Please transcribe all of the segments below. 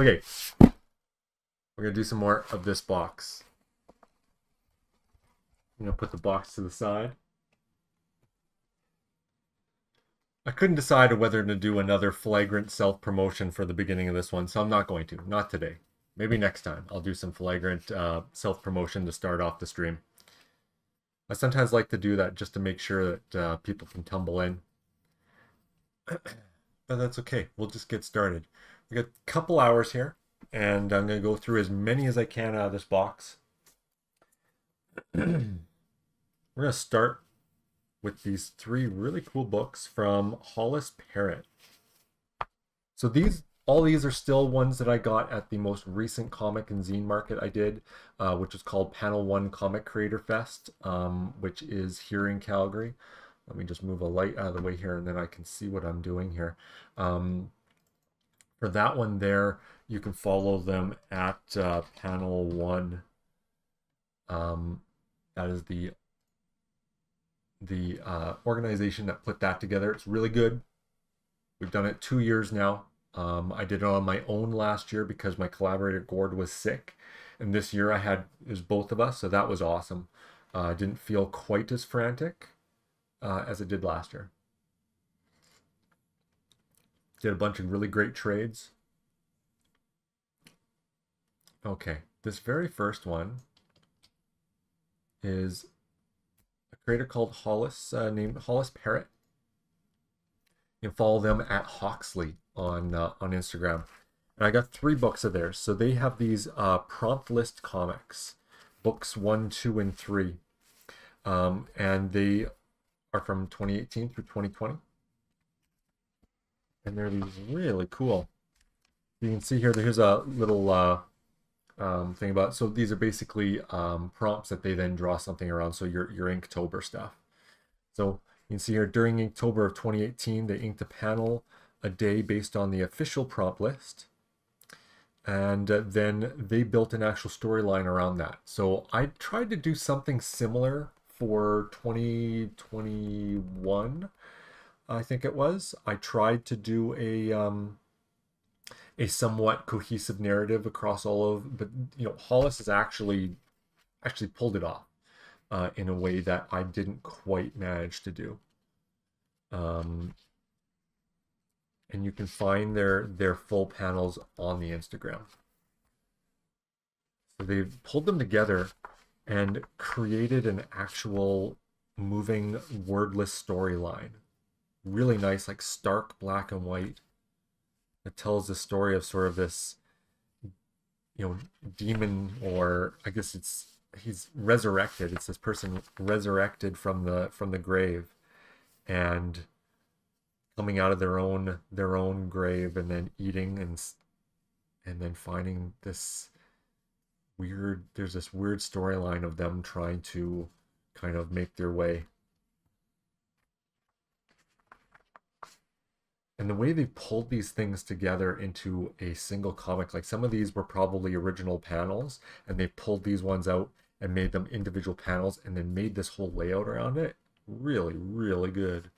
Okay. We're going to do some more of this box. I'm going to put the box to the side. I couldn't decide whether to do another flagrant self-promotion for the beginning of this one, so I'm not going to. Not today. Maybe next time. I'll do some flagrant uh, self-promotion to start off the stream. I sometimes like to do that just to make sure that uh, people can tumble in. but that's okay. We'll just get started. We got a couple hours here, and I'm going to go through as many as I can out of this box. We're going to start with these three really cool books from Hollis Parrot. So these, all these are still ones that I got at the most recent comic and zine market I did, uh, which is called Panel One Comic Creator Fest, um, which is here in Calgary. Let me just move a light out of the way here, and then I can see what I'm doing here. Um, for that one there, you can follow them at uh, Panel One. Um, that is the the uh, organization that put that together. It's really good. We've done it two years now. Um, I did it on my own last year because my collaborator Gord was sick, and this year I had was both of us, so that was awesome. Uh, I didn't feel quite as frantic uh, as it did last year. Did a bunch of really great trades. Okay, this very first one is a creator called Hollis, uh, named Hollis Parrot. You can follow them at Hawksley on uh, on Instagram. And I got three books of theirs. So they have these uh, prompt list comics, books one, two, and three, um, and they are from 2018 through 2020. And they're these really cool. You can see here. There's a little uh, um, thing about. So these are basically um, prompts that they then draw something around. So your your Inktober stuff. So you can see here during Inktober of 2018, they inked a panel a day based on the official prompt list. And uh, then they built an actual storyline around that. So I tried to do something similar for 2021, I think it was. I tried to do a um, a somewhat cohesive narrative across all of but you know hollis has actually actually pulled it off uh, in a way that i didn't quite manage to do. Um, and you can find their their full panels on the instagram. So they've pulled them together and created an actual moving wordless storyline really nice like stark black and white. It tells the story of sort of this you know demon or i guess it's he's resurrected. It's this person resurrected from the from the grave and coming out of their own their own grave and then eating and and then finding this weird there's this weird storyline of them trying to kind of make their way and the way they pulled these things together into a single comic like some of these were probably original panels and they pulled these ones out and made them individual panels and then made this whole layout around it really really good.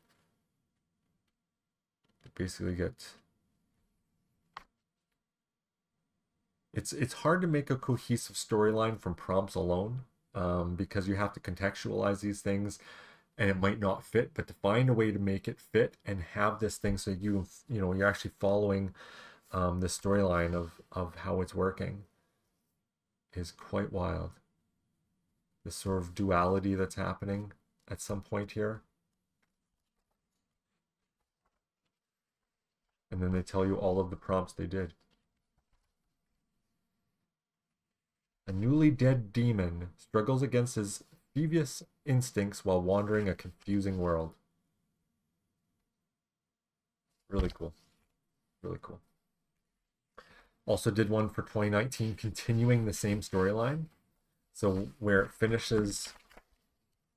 Basically get it's it's hard to make a cohesive storyline from prompts alone um, because you have to contextualize these things and it might not fit but to find a way to make it fit and have this thing so you you know you're actually following um, the storyline of of how it's working is quite wild. This sort of duality that's happening at some point here. And then they tell you all of the prompts they did. A newly dead demon struggles against his devious instincts while wandering a confusing world. Really cool. Really cool. Also did one for 2019 continuing the same storyline. So where it finishes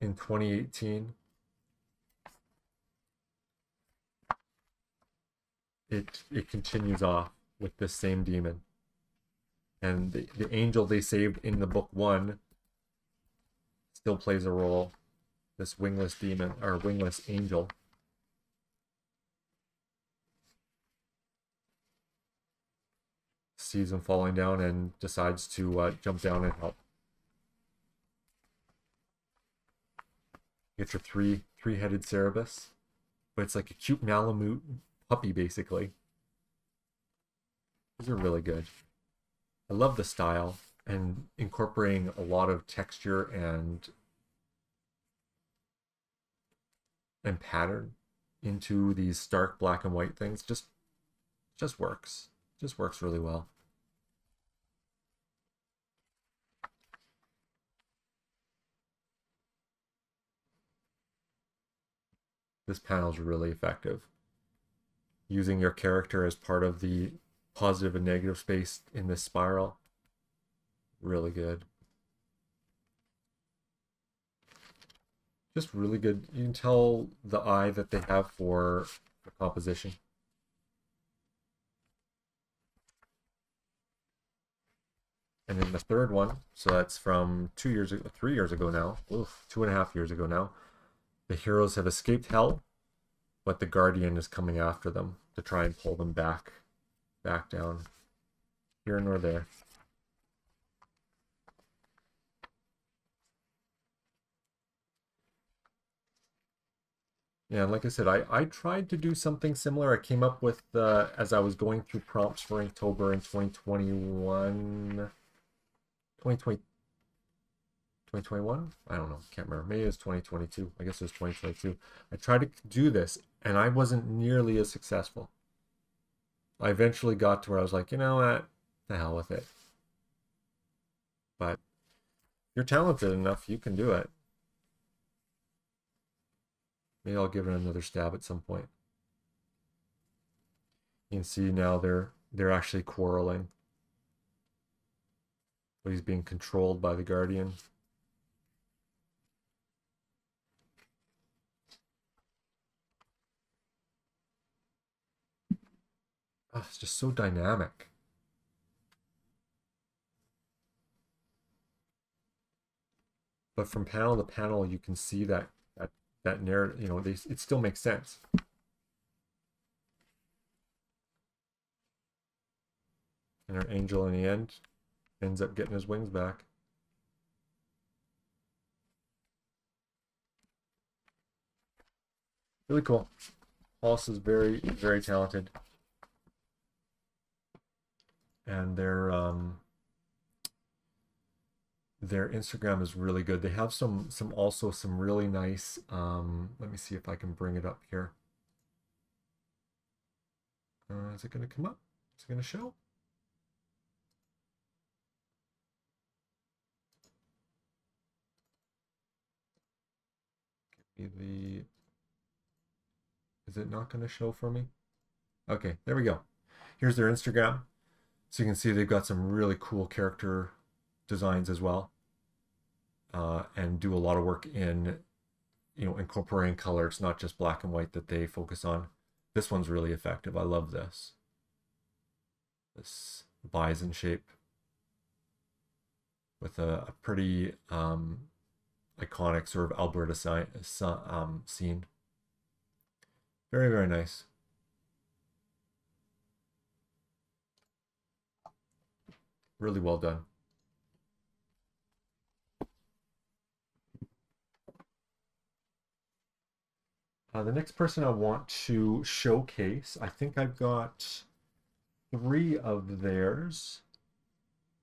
in 2018 it it continues off with the same demon. And the, the angel they saved in the book one still plays a role. This wingless demon or wingless angel. sees him falling down and decides to uh, jump down and help. Get your three three-headed Cerberus, but it's like a cute Malamute puppy basically. These are really good. I love the style and incorporating a lot of texture and and pattern into these stark black and white things just just works. Just works really well. This panel is really effective. Using your character as part of the positive and negative space in this spiral. Really good. Just really good. You can tell the eye that they have for the composition. And then the third one, so that's from two years ago, three years ago now, oof, two and a half years ago now. The heroes have escaped hell, but the guardian is coming after them to try and pull them back, back down, here nor there. Yeah, like I said, I, I tried to do something similar. I came up with, uh, as I was going through prompts for Inktober in 2021, 2020, 2021? I don't know. Can't remember. Maybe it was 2022. I guess it was 2022. I tried to do this and I wasn't nearly as successful. I eventually got to where I was like, you know what? The hell with it. But you're talented enough, you can do it. Maybe I'll give it another stab at some point. You can see now they're they're actually quarreling. But he's being controlled by the Guardian. Oh, it's just so dynamic. But from panel to panel, you can see that that narrative. You know, they, it still makes sense. And our angel in the end ends up getting his wings back. Really cool. Hollis is very, very talented. And their um, their Instagram is really good. They have some some also some really nice um, let me see if I can bring it up here. Uh, is it going to come up? Is it going to show? Give me the... Is it not going to show for me? Okay, there we go. Here's their Instagram. So you can see they've got some really cool character designs as well. Uh, and do a lot of work in, you know, incorporating color. It's not just black and white that they focus on. This one's really effective. I love this. This bison shape with a, a pretty um, iconic sort of Alberta um, scene. Very, very nice. Really well done. Uh, the next person I want to showcase, I think I've got three of theirs.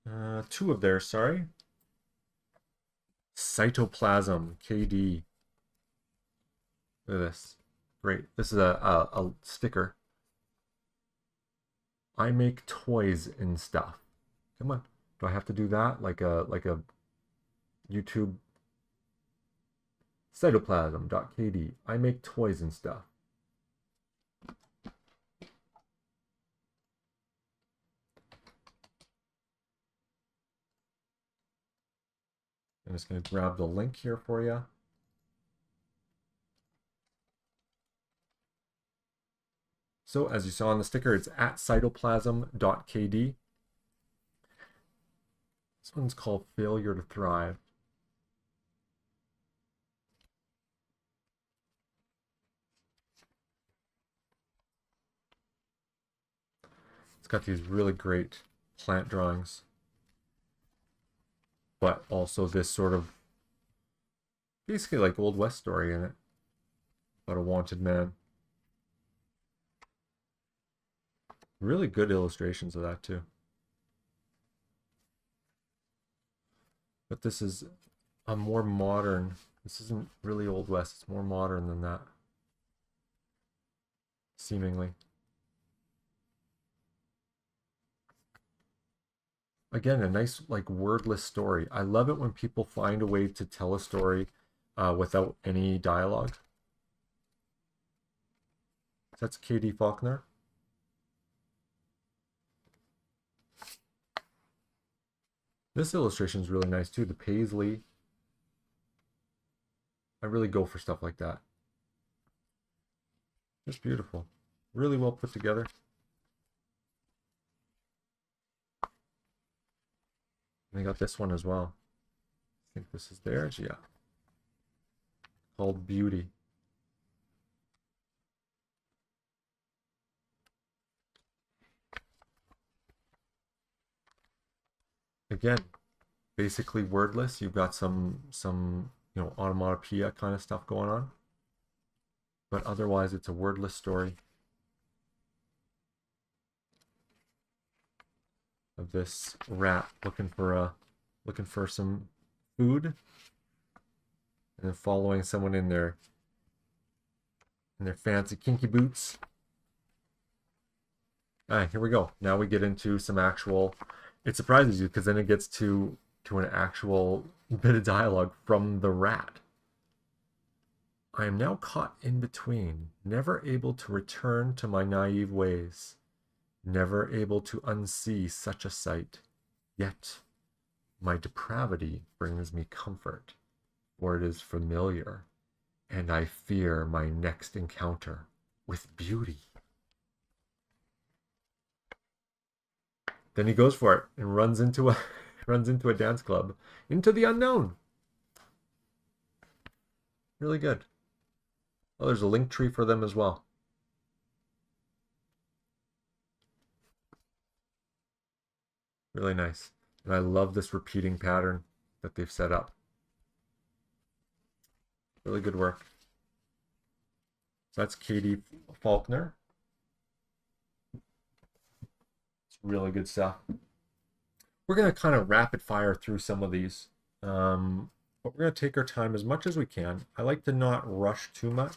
Uh, two of theirs, sorry. Cytoplasm, KD. Look at this. Great. This is a, a, a sticker. I make toys and stuff. Come on. Do I have to do that? Like a like a YouTube cytoplasm.kd. I make toys and stuff. I'm just going to grab the link here for you. So as you saw on the sticker, it's at cytoplasm.kd. This one's called Failure to Thrive. Got these really great plant drawings. But also this sort of basically like Old West story in it. About a wanted man. Really good illustrations of that too. But this is a more modern, this isn't really Old West, it's more modern than that. Seemingly. Again, a nice like wordless story. I love it when people find a way to tell a story uh, without any dialogue. That's K.D. Falconer. This illustration is really nice too. The paisley. I really go for stuff like that. Just beautiful. Really well put together. And I got this one as well. I think this is theirs, yeah. Called Beauty. again, basically wordless. You've got some some you know onomatopoeia kind of stuff going on, but otherwise it's a wordless story of this rat looking for a looking for some food, and then following someone in their in their fancy kinky boots. All right, here we go. Now we get into some actual it surprises you because then it gets to to an actual bit of dialogue from the rat. I am now caught in between, never able to return to my naive ways, never able to unsee such a sight. Yet my depravity brings me comfort, for it is familiar, and I fear my next encounter with beauty. Then he goes for it and runs into a runs into a dance club, into the unknown. Really good. Oh, there's a link tree for them as well. Really nice. And I love this repeating pattern that they've set up. Really good work. So that's Katie Falconer. It's really good stuff. We're going to kind of rapid fire through some of these, um, but we're going to take our time as much as we can. I like to not rush too much.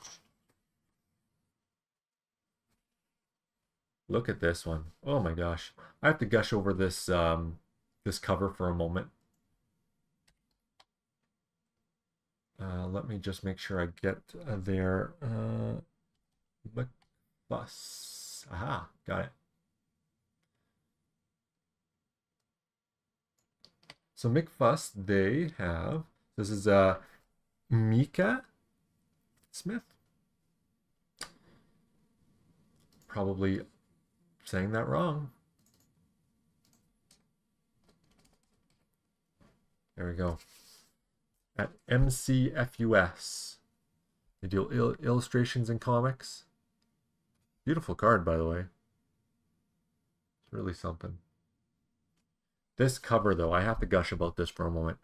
Look at this one. Oh my gosh. I have to gush over this um, this cover for a moment. Uh, let me just make sure I get uh, there. Uh, bus. Aha, got it. So McFuss, they have, this is uh, Meike Smith. Probably saying that wrong. There we go. At MCFUS. They deal il illustrations and comics. Beautiful card, by the way. It's really something. This cover, though, I have to gush about this for a moment.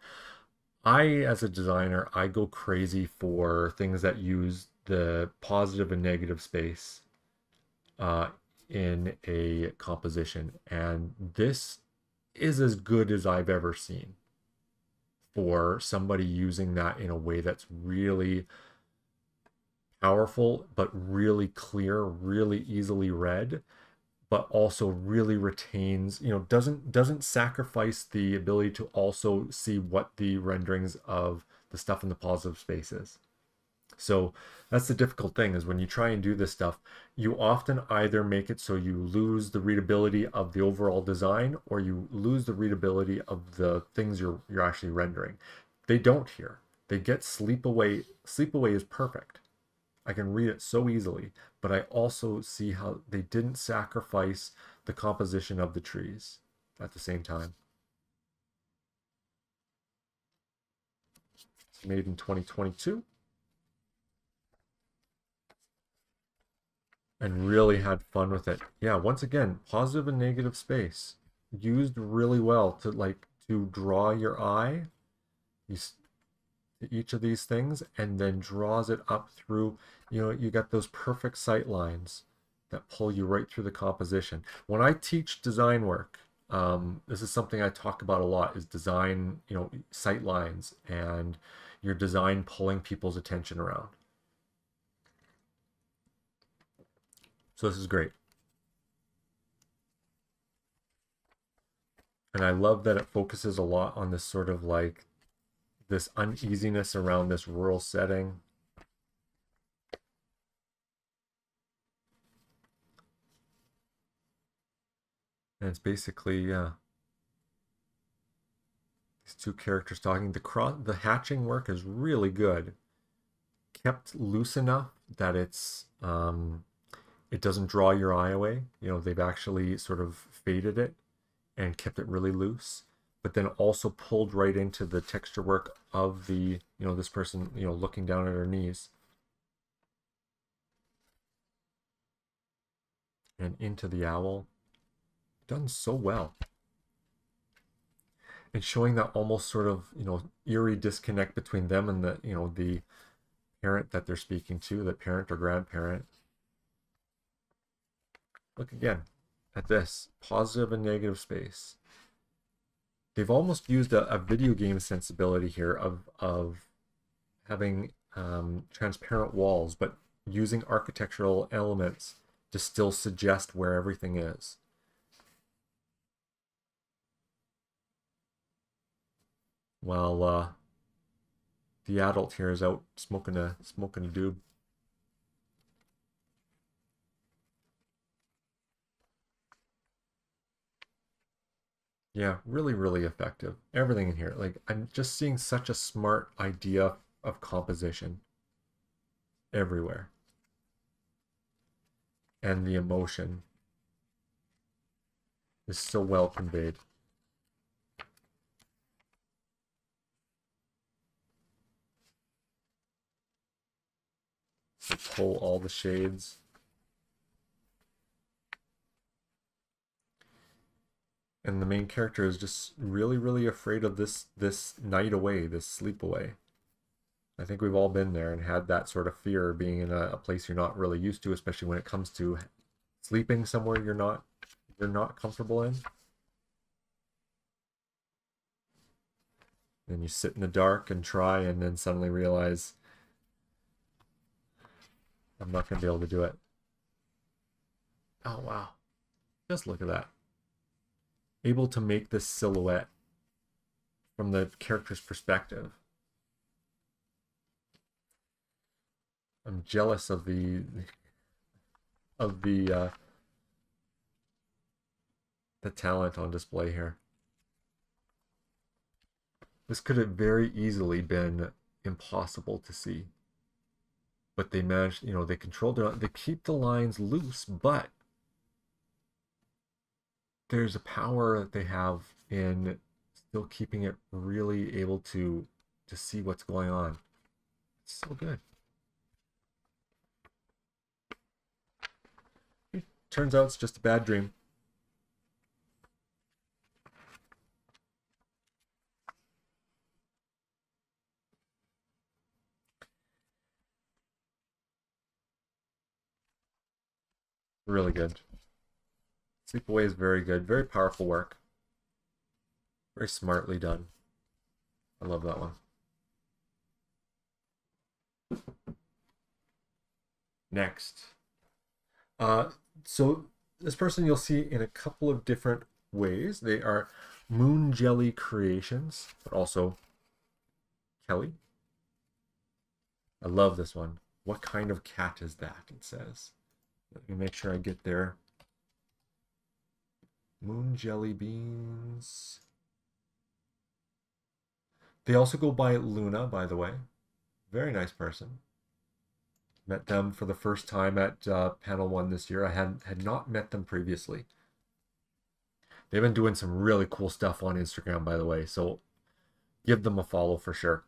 I, as a designer, I go crazy for things that use the positive and negative space uh, in a composition. And this is as good as I've ever seen for somebody using that in a way that's really powerful, but really clear, really easily read but also really retains you know doesn't doesn't sacrifice the ability to also see what the renderings of the stuff in the positive space is so that's the difficult thing is when you try and do this stuff you often either make it so you lose the readability of the overall design or you lose the readability of the things you're you're actually rendering they don't here they get sleep away sleep away is perfect I can read it so easily, but I also see how they didn't sacrifice the composition of the trees at the same time. It's made in 2022. And really had fun with it. Yeah, once again, positive and negative space. used really well to like to draw your eye these each of these things and then draws it up through you know you got those perfect sight lines that pull you right through the composition when i teach design work um, this is something i talk about a lot is design you know sight lines and your design pulling people's attention around so this is great and I love that it focuses a lot on this sort of like this uneasiness around this rural setting. And it's basically uh, these two characters talking. The cross, the hatching work is really good, kept loose enough that it's um, it doesn't draw your eye away. You know, they've actually sort of faded it and kept it really loose but then also pulled right into the texture work of the you know this person you know looking down at her knees. And into the owl. Done so well. And showing that almost sort of you know eerie disconnect between them and the you know the parent that they're speaking to the parent or grandparent look again at this positive and negative space. They've almost used a, a video game sensibility here of, of having um, transparent walls, but using architectural elements to still suggest where everything is. While uh, the adult here is out smoking a smoking a doob. Yeah, really, really effective. Everything in here. Like, I'm just seeing such a smart idea of composition everywhere. And the emotion is so well conveyed. pull all the shades. And the main character is just really really afraid of this this night away this sleep away. I think we've all been there and had that sort of fear being in a, a, place you're not really used to especially when it comes to sleeping somewhere you're not you're not comfortable in. And you sit in the dark and try and then suddenly realize i'm not going to be able to do it. Oh wow. Just look at that able to make this silhouette from the character's perspective. I'm jealous of the of the uh, the talent on display here. This could have very easily been impossible to see. But they managed, you know, they controlled it. They keep the lines loose, but there's a power that they have in still keeping it really able to to see what's going on. It's so good. It turns out it's just a bad dream. Really good. Sleepaway is very good. Very powerful work. Very smartly done. I love that one. Next. Uh, so this person you'll see in a couple of different ways. They are Moon Jelly Creations, but also Kelly. I love this one. What kind of cat is that? It says. Let me make sure I get there. Moon jelly beans. They also go by Luna, by the way. Very nice person. Met them for the first time at uh, panel one this year. I had had not met them previously. They've been doing some really cool stuff on Instagram, by the way. So give them a follow for sure.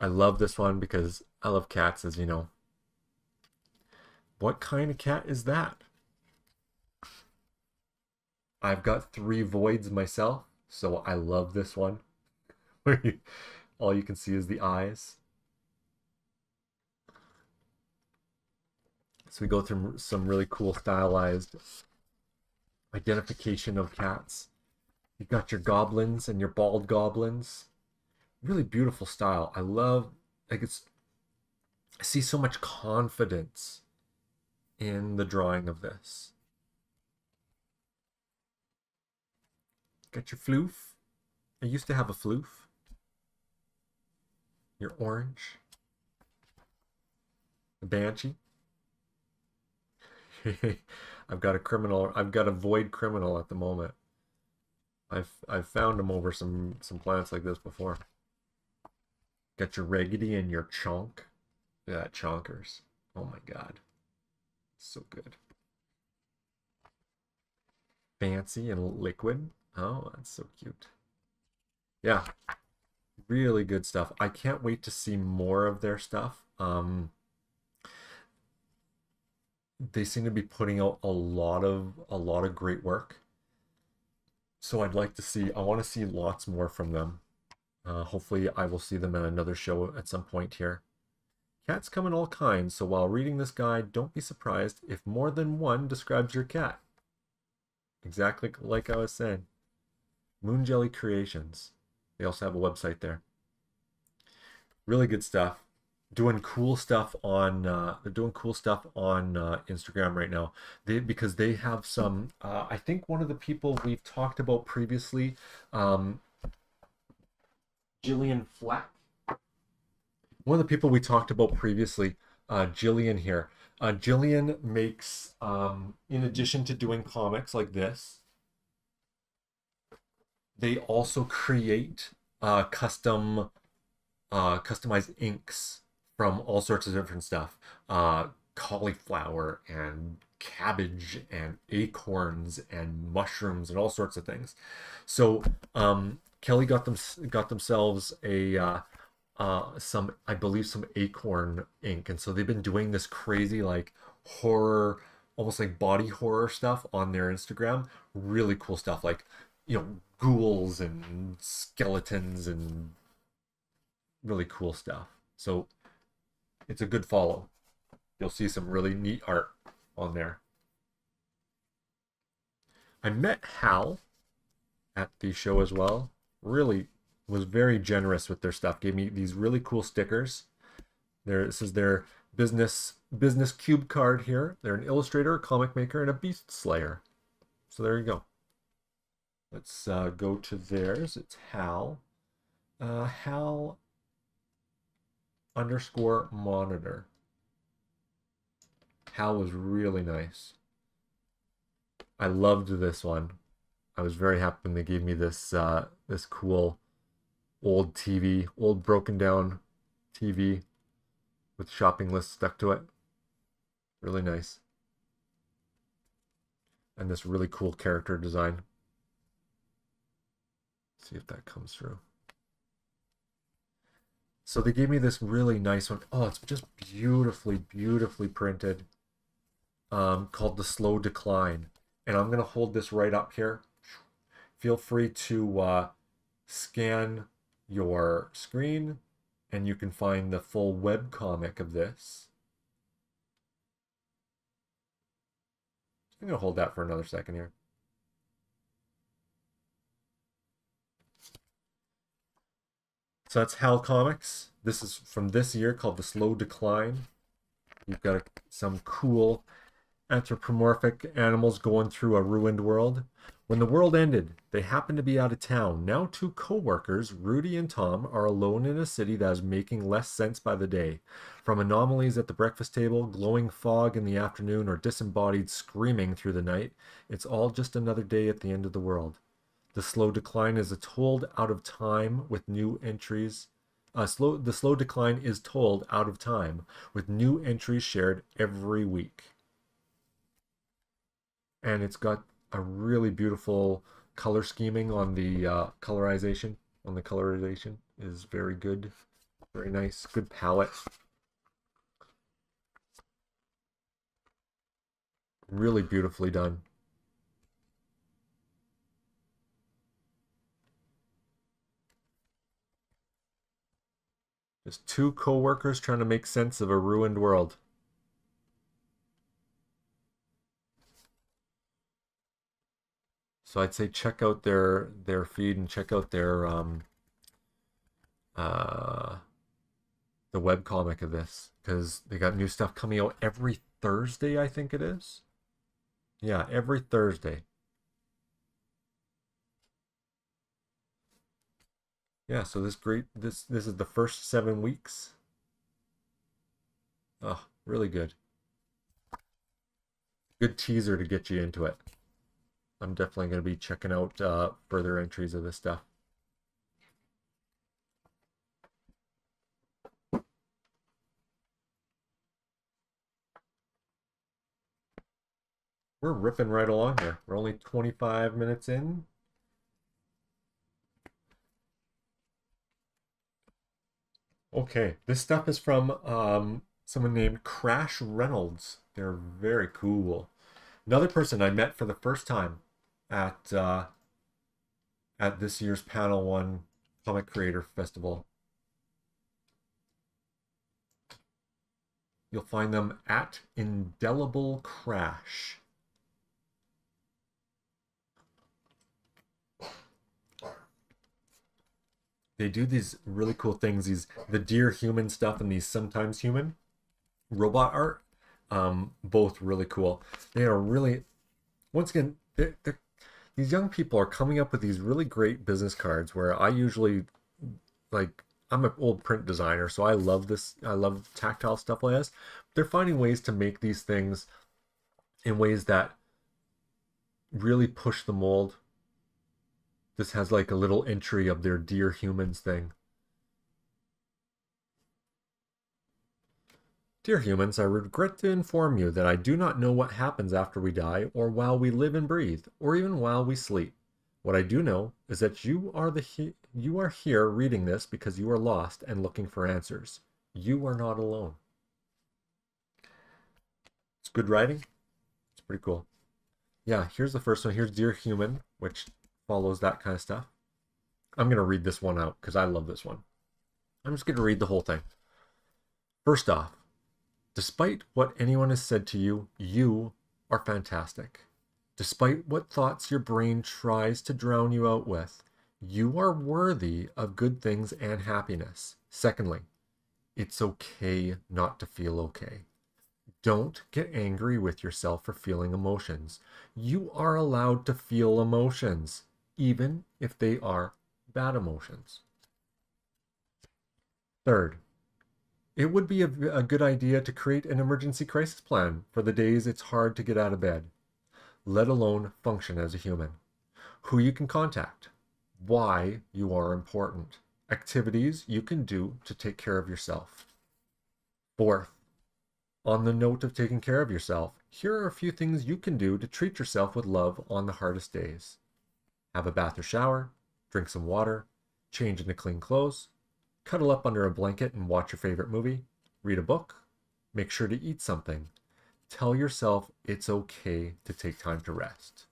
I love this one because I love cats, as you know. What kind of cat is that? I've got three voids myself, so I love this one. All you can see is the eyes. So we go through some really cool stylized identification of cats. You've got your goblins and your bald goblins. Really beautiful style. I love like it's I see so much confidence in the drawing of this. Got your floof. I used to have a floof. Your orange. A banshee. I've got a criminal. I've got a void criminal at the moment. I've I've found him over some some plants like this before. Got your raggedy and your chunk. Yeah, chonkers. Oh my god. So good. Fancy and liquid. Oh, that's so cute. Yeah. Really good stuff. I can't wait to see more of their stuff. Um they seem to be putting out a lot of a lot of great work. So I'd like to see I want to see lots more from them. Uh, hopefully I will see them at another show at some point here. Cats come in all kinds, so while reading this guide, don't be surprised if more than one describes your cat. Exactly like I was saying. Moon Jelly Creations. They also have a website there. Really good stuff. Doing cool stuff on uh, they're doing cool stuff on uh, Instagram right now. They because they have some. Uh, I think one of the people we've talked about previously, um, Jillian Fleck one of the people we talked about previously, uh, Jillian here. Uh, Jillian makes, um, in addition to doing comics like this, they also create uh, custom, uh, customized inks from all sorts of different stuff. Uh, cauliflower and cabbage and acorns and mushrooms and all sorts of things. So um, Kelly got them got themselves a uh, uh, some, I believe, some Acorn ink, and so they've been doing this crazy like horror, almost like body horror stuff on their Instagram. Really cool stuff, like you know, ghouls and skeletons and really cool stuff. So it's a good follow. You'll see some really neat art on there. I met Hal at the show as well. Really was very generous with their stuff. Gave me these really cool stickers. There, this is their business business cube card here. They're an illustrator, a comic maker, and a beast slayer. So there you go. Let's uh, go to theirs. It's Hal. Uh, Hal underscore monitor. Hal was really nice. I loved this one. I was very happy when they gave me this uh, this cool old TV, old broken down TV with shopping lists stuck to it. Really nice. And this really cool character design. See if that comes through. So they gave me this really nice one. Oh, it's just beautifully, beautifully printed. Um, called The Slow Decline. And I'm going to hold this right up here. Feel free to uh, scan your screen and you can find the full web comic of this. I'm to hold that for another second here. So that's Hal Comix. This is from this year called The Slow Decline. You've got some cool anthropomorphic animals going through a ruined world. When the world ended, they happened to be out of town. Now, two co workers, Rudy and Tom, are alone in a city that is making less sense by the day. From anomalies at the breakfast table, glowing fog in the afternoon, or disembodied screaming through the night, it's all just another day at the end of the world. The slow decline is told out of time with new entries. Uh, slow, the slow decline is told out of time with new entries shared every week and it's got a really beautiful color scheming on the uh, colorization. On the colorization is very good, very nice, good palette. Really beautifully done. Two co-workers trying to make sense of a ruined world. So I'd say check out their their feed and check out their um uh the web comic of this because they got new stuff coming out every Thursday, I think it is. Yeah, every Thursday. Yeah, so this great this this is the first seven weeks. Oh, really good. Good teaser to get you into it. I'm definitely going to be checking out uh, further entries of this stuff. We're ripping right along here. We're only 25 minutes in. Okay, this stuff is from um, someone named Crash Reynolds. They're very cool. Another person I met for the first time at uh, at this year's Panel One Comic Creator Festival. You'll find them at Indelible Crash. They do these really cool things, these the dear human stuff and these sometimes human robot art. Um, both really cool. They are really, once again, they're, they're these young people are coming up with these really great business cards where I usually like I'm an old print designer, so I love this. I love tactile stuff like this. They're finding ways to make these things in ways that really push the mold. This has like a little entry of their dear humans thing. Dear humans, I regret to inform you that I do not know what happens after we die, or while we live and breathe, or even while we sleep. What I do know is that you are the he- you are here reading this because you are lost and looking for answers. You are not alone. It's good writing. It's pretty cool. Yeah, here's the first one. Here's Dear Human, which follows that kind of stuff. I'm going to read this one out because I love this one. I'm just going to read the whole thing. First off, Despite what anyone has said to you, you are fantastic. Despite what thoughts your brain tries to drown you out with, you are worthy of good things and happiness. Secondly, it's okay not to feel okay. Don't get angry with yourself for feeling emotions. You are allowed to feel emotions, even if they are bad emotions. Third, it would be a, a good idea to create an emergency crisis plan for the days it's hard to get out of bed, let alone function as a human. Who you can contact, why you are important, activities you can do to take care of yourself. Fourth, on the note of taking care of yourself, here are a few things you can do to treat yourself with love on the hardest days. Have a bath or shower, drink some water, change into clean clothes, cuddle up under a blanket and watch your favorite movie, read a book, make sure to eat something. Tell yourself it's okay to take time to rest.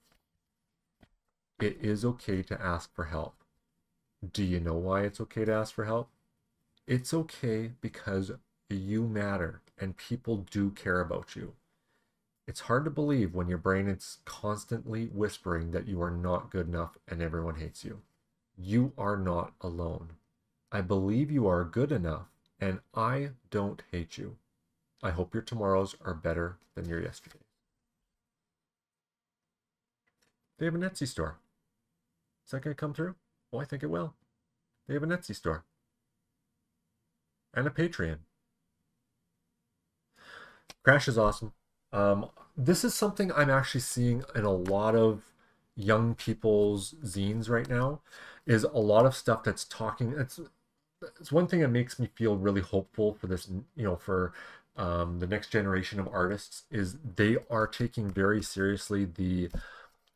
It is okay to ask for help. Do you know why it's okay to ask for help? It's okay because you matter and people do care about you. It's hard to believe when your brain is constantly whispering that you are not good enough and everyone hates you. You are not alone. I believe you are good enough, and I don't hate you. I hope your tomorrows are better than your yesterdays. They have an Etsy store. Is that going to come through? Oh, I think it will. They have an Etsy store. And a Patreon. Crash is awesome. Um, this is something I'm actually seeing in a lot of young people's zines right now is a lot of stuff that's talking it's it's one thing that makes me feel really hopeful for this you know for um, the next generation of artists is they are taking very seriously the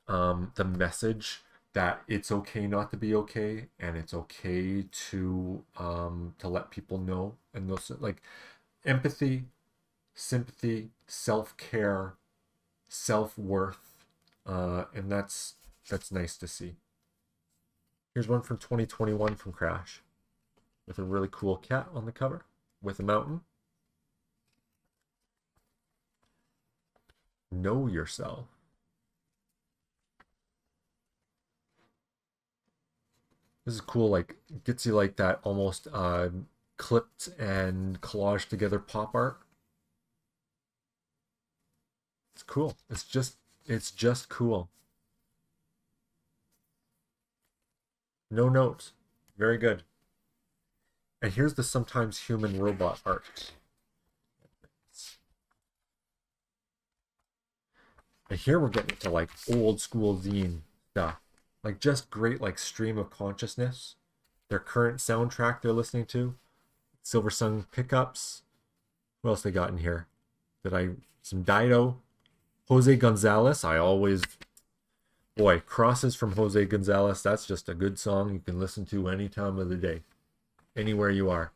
um, the message that it's okay not to be okay and it's okay to um, to let people know and those like empathy sympathy self-care self-worth uh, and that's that's nice to see here's one from 2021 from crash with a really cool cat on the cover with a mountain. Know yourself. This is cool, like, gets you like that almost uh, clipped and collaged together pop art. It's cool. It's just, it's just cool. No notes. Very good. And here's the sometimes human robot art. And here we're getting to like old school zine stuff. Like just great like stream of consciousness. Their current soundtrack they're listening to. Silversun Pickups. What else they got in here? Did I some Dido? Jose Gonzalez. I always boy, crosses from Jose Gonzalez. That's just a good song you can listen to any time of the day anywhere you are.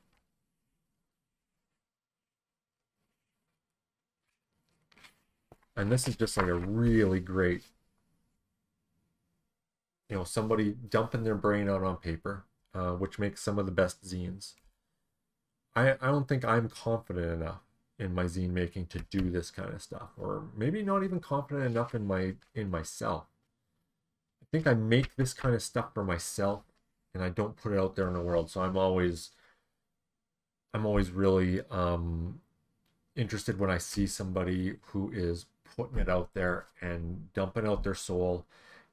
And this is just like a really great, you know, somebody dumping their brain out on paper, uh, which makes some of the best zines. I, I don't think I'm confident enough in my zine making to do this kind of stuff, or maybe not even confident enough in my in myself. I think I make this kind of stuff for myself and I don't put it out there in the world. So I'm always I'm always really um, interested when I see somebody who is putting it out there and dumping out their soul.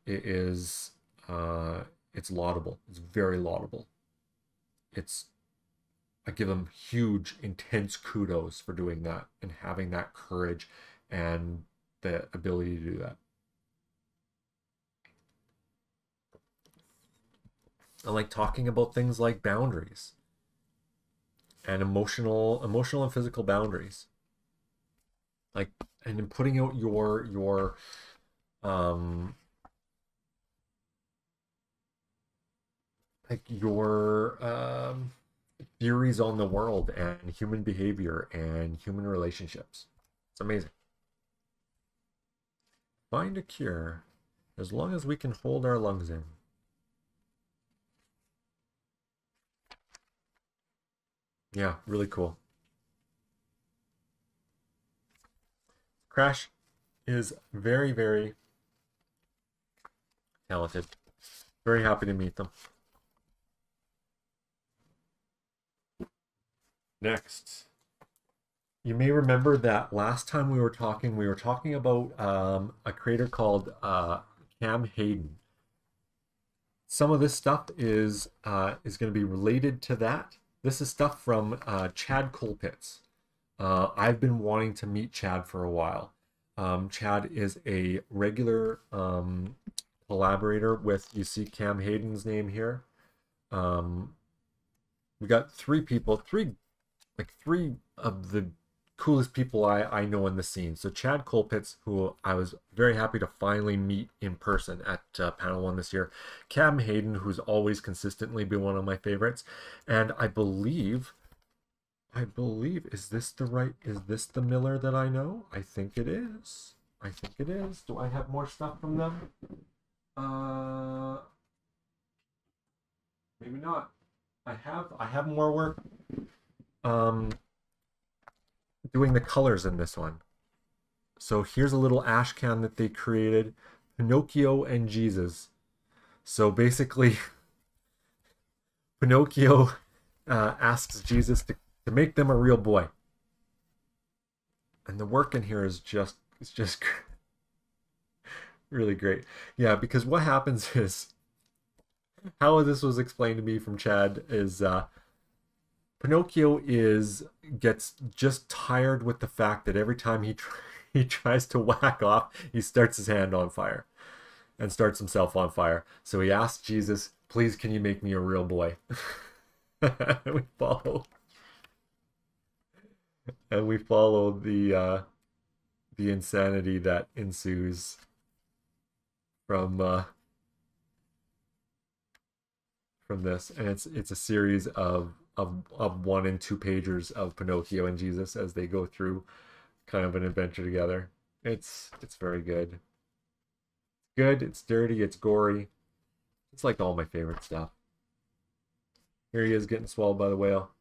It is uh, it's laudable. It's very laudable. It's I give them huge, intense kudos for doing that and having that courage and the ability to do that. I like talking about things like boundaries and emotional emotional and physical boundaries. Like and in putting out your your um like your um theories on the world and human behavior and human relationships. It's amazing. Find a cure as long as we can hold our lungs in. Yeah, really cool. Crash is very, very talented. Very happy to meet them. Next, you may remember that last time we were talking, we were talking about um, a creator called uh, Cam Hayden. Some of this stuff is uh, is going to be related to that. This is stuff from uh, Chad Colpitts. Uh, I've been wanting to meet Chad for a while. Um, Chad is a regular um, collaborator with, you see Cam Hayden's name here. Um, we got three people, three, like three of the coolest people I, I know in the scene. So Chad Colpitts, who I was very happy to finally meet in person at uh, Panel 1 this year. Cam Hayden, who's always consistently been one of my favorites. And I believe, I believe, is this the right, is this the Miller that I know? I think it is. I think it is. Do I have more stuff from them? Uh, maybe not. I have, I have more work. Um, doing the colors in this one. So here's a little ash can that they created, Pinocchio and Jesus. So basically, Pinocchio uh, asks Jesus to, to make them a real boy. And the work in here is just, it's just really great. Yeah, because what happens is, how this was explained to me from Chad is, uh, Pinocchio is gets just tired with the fact that every time he tr- he tries to whack off, he starts his hand on fire and starts himself on fire. So he asks Jesus, "Please, can you make me a real boy?" we follow, and we follow the uh, the insanity that ensues from uh, from this, and it's it's a series of of, of one and two pagers of Pinocchio and Jesus as they go through kind of an adventure together. It's it's very good. Good, it's dirty, it's gory. It's like all my favorite stuff. Here he is getting swallowed by the whale.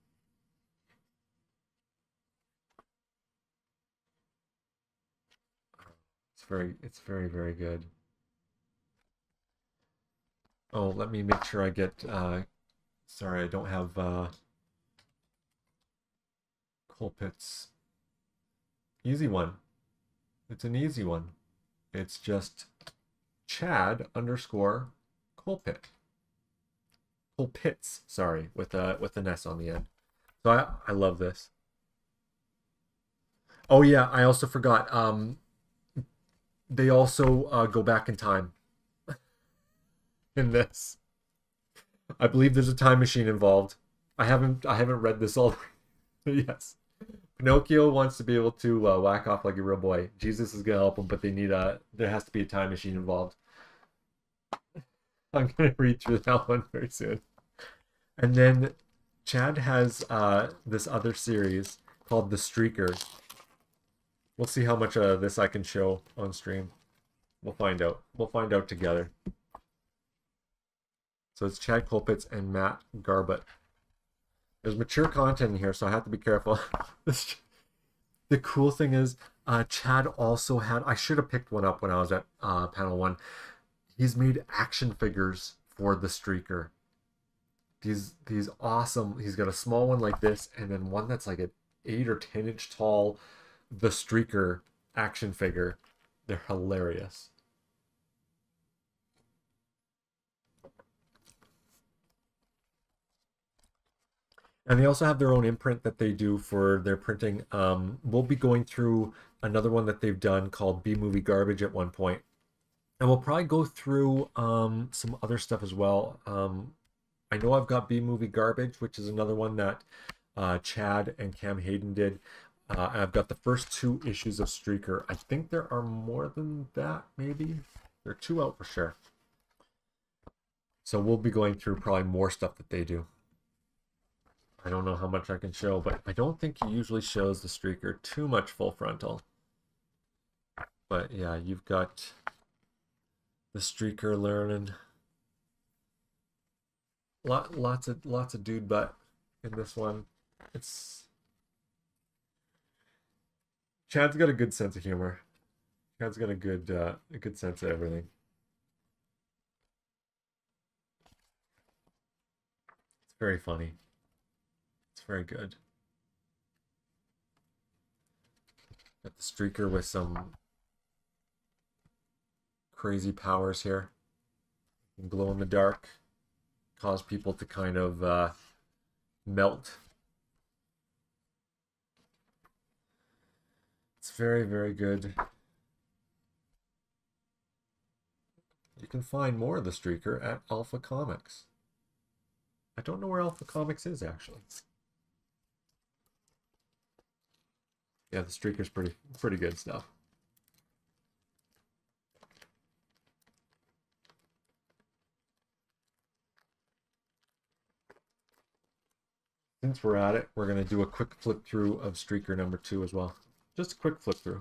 It's very, it's very, very good. Oh, let me make sure I get, uh, sorry, I don't have, uh, Colpitts. Easy one. It's an easy one. It's just Chad underscore Colpitt. Colpitts, sorry, with a with an S on the end. So I I love this. Oh yeah, I also forgot. Um, they also uh, go back in time in this. I believe there's a time machine involved. I haven't I haven't read this all. yes. Pinocchio wants to be able to uh, whack off like a real boy. Jesus is gonna help him, but they need a. There has to be a time machine involved. I'm gonna read through that one very soon. And then Chad has uh, this other series called The Streaker. We'll see how much of this I can show on stream. We'll find out. We'll find out together. So it's Chad Colpitts and Matt Garbutt. There's mature content in here, so I have to be careful. the cool thing is, uh, Chad also had. I should have picked one up when I was at uh, panel one. He's made action figures for the Streaker. These these awesome. He's got a small one like this, and then one that's like an eight or ten inch tall. The Streaker action figure. They're hilarious. And they also have their own imprint that they do for their printing. Um, we'll be going through another one that they've done called B Movie Garbage at one point. And we'll probably go through um, some other stuff as well. Um, I know I've got B Movie Garbage, which is another one that uh, Chad and Cam Hayden did. Uh, I've got the first two issues of Streaker. I think there are more than that, maybe. There are two out for sure. So we'll be going through probably more stuff that they do. I don't know how much I can show, but I don't think he usually shows the streaker too much full frontal. But yeah, you've got the streaker learning. Lot, lots of lots of dude butt in this one. It's Chad's got a good sense of humor. Chad's got a good uh, a good sense of everything. It's very funny. Very good. Got the streaker with some crazy powers here. Glow in the dark. Cause people to kind of uh, melt. It's very, very good. You can find more of the streaker at Alpha Comics. I don't know where Alpha Comics is actually. Yeah, the streaker's pretty pretty good stuff. Since we're at it, we're going to do a quick flip through of streaker number two as well. Just a quick flip through.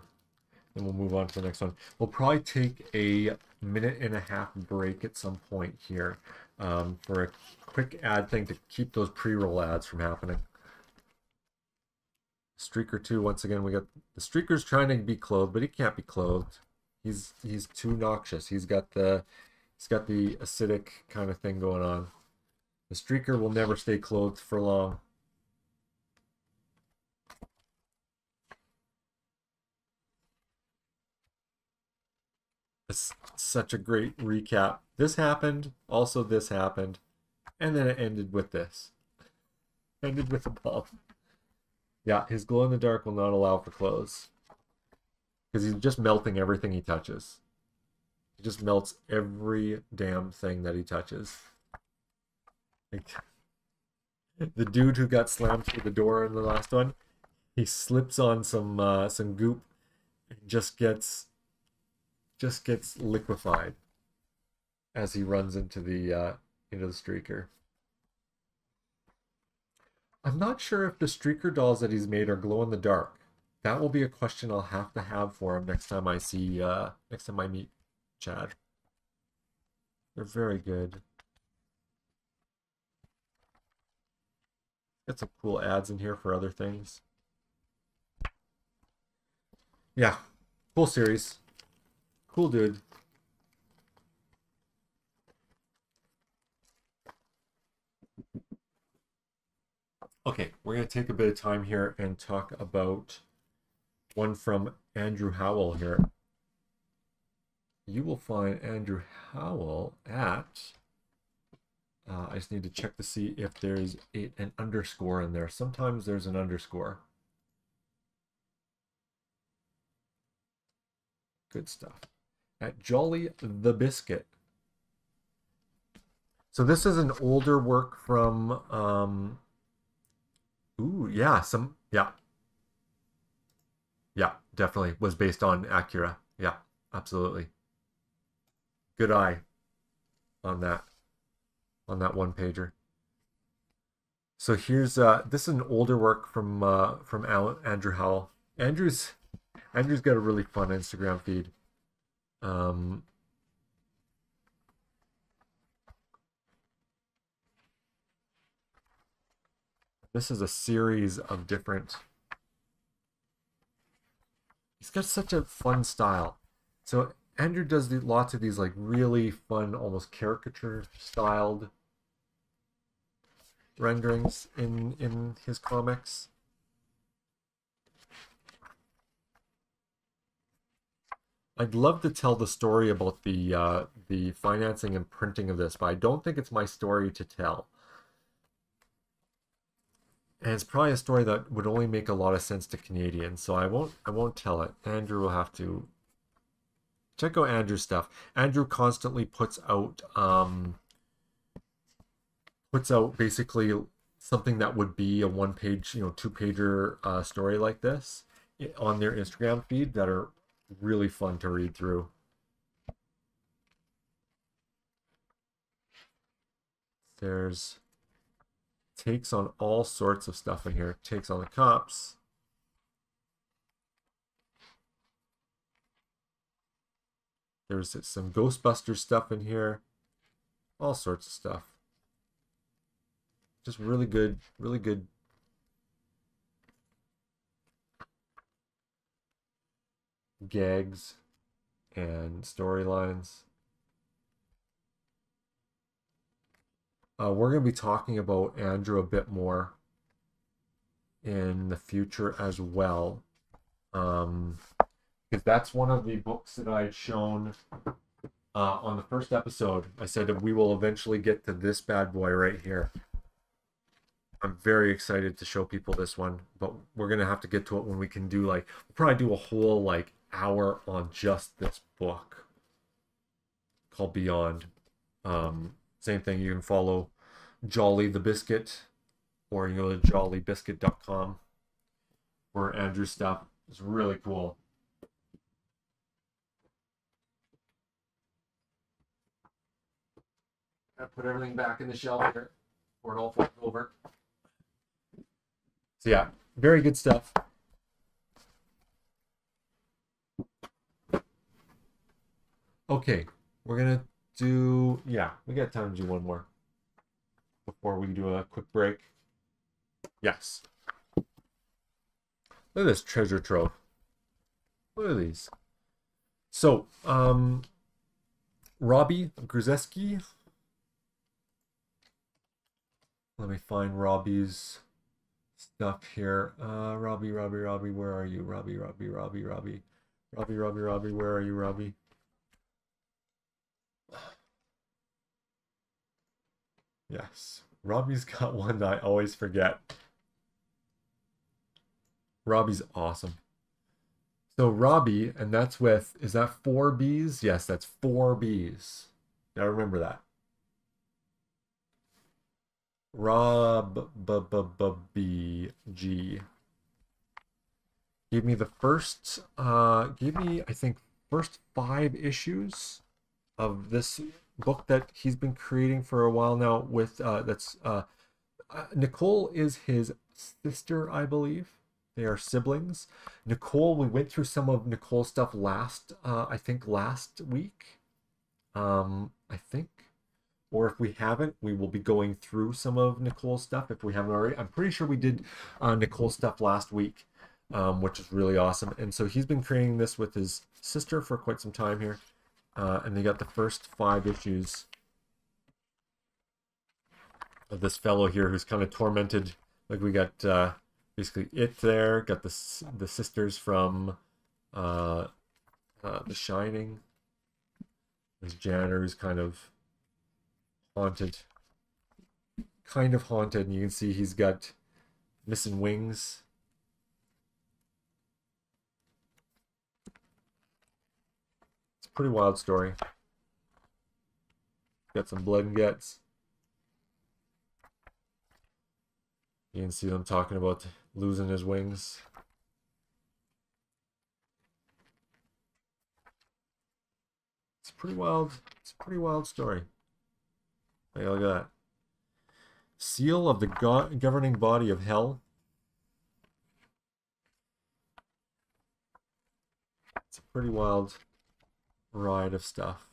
And we'll move on to the next one. We'll probably take a minute and a half break at some point here um, for a quick ad thing to keep those pre-roll ads from happening. Streaker 2, once again, we got the Streaker's trying to be clothed, but he can't be clothed. He's he's too noxious. He's got the he's got the acidic kind of thing going on. The Streaker will never stay clothed for long. It's such a great recap. This happened, also this happened, and then it ended with this. ended with a bomb. Yeah, his glow in the dark will not allow for clothes. Because he's just melting everything he touches. He just melts every damn thing that he touches. Like, the dude who got slammed through the door in the last one, he slips on some uh, some goop and just gets just gets liquefied as he runs into the uh, into the streaker. I'm not sure if the streaker dolls that he's made are glow in the dark. That will be a question I'll have to have for him next time I see, uh, next time I meet Chad. They're very good. Got some cool ads in here for other things. Yeah, cool series. Cool dude. Okay, we're going to take a bit of time here and talk about one from Andrew Howell here. You will find Andrew Howell at. Uh, I just need to check to see if there's a, an underscore in there. Sometimes there's an underscore. Good stuff. At Jolly the Biscuit. So this is an older work from um, Ooh, yeah, some yeah. Yeah, definitely was based on Akira. Yeah, absolutely. Good eye on that on that one pager. So here's uh this is an older work from uh from Al- Andrew Howell. Andrew's Andrew's got a really fun Instagram feed. Um This is a series of different. He's got such a fun style. So Andrew does the, lots of these like really fun, almost caricature styled renderings in in his comics. I'd love to tell the story about the uh, the financing and printing of this, but I don't think it's my story to tell. And it's probably a story that would only make a lot of sense to Canadians, so I won't I won't tell it. Andrew will have to check out Andrew's stuff. Andrew constantly puts out um puts out basically something that would be a one page, you know, two pager uh, story like this on their Instagram feed that are really fun to read through. There's takes on all sorts of stuff in here. Takes on the cops. There's some Ghostbuster stuff in here. All sorts of stuff. Just really good, really good gags and storylines. Uh, we're going to be talking about Andrew a bit more in the future as well. Um, because that's one of the books that I had shown uh, on the first episode. I said that we will eventually get to this bad boy right here. I'm very excited to show people this one, but we're gonna have to get to it when we can do like we'll probably do a whole like hour on just this book called Beyond. Um, same thing, you can follow Jolly the Biscuit or you go to jollybiscuit.com for Andrew's stuff. It's really cool. I put everything back in the shelf here or it all falls over. So yeah, very good stuff. Okay, we're gonna do yeah, we got time to do one more before we do a quick break. Yes. Look at this treasure trove. Look at these. So, um, Robbie Gruszecki. Let me find Robbie's stuff here. Uh, Robbie, Robbie, Robbie, where are you? Robbie, Robbie, Robbie, Robbie. Robbie, Robbie, Robbie, where are you, Robbie? Yes. Robbie's got one that I always forget. Robbie's awesome. So Robbie, and that's with, is that four B's? Yes, that's four B's. Now remember that. Rob B B B B G. Give me the first, uh, give me, I think, first five issues of this book that he's been creating for a while now with uh, that's uh, uh, Nicole is his sister, I believe. They are siblings. Nicole, we went through some of Nicole's stuff last, uh, I think last week. Um, I think or if we haven't, we will be going through some of Nicole's stuff if we haven't already. I'm pretty sure we did uh, Nicole's stuff last week, um, which is really awesome. And so he's been creating this with his sister for quite some time here. Uh, and they got the first five issues of this fellow here who's kind of tormented. Like we got uh, basically it there, got the the sisters from uh, uh, The Shining. This janitor who's kind of haunted, kind of haunted, and you can see he's got missing wings. It's a pretty wild story. Got some blood and guts. You can see them talking about losing his wings. It's pretty wild. It's a pretty wild story. Hey, look at that. Seal of the go governing body of hell. It's a pretty wild ride of stuff.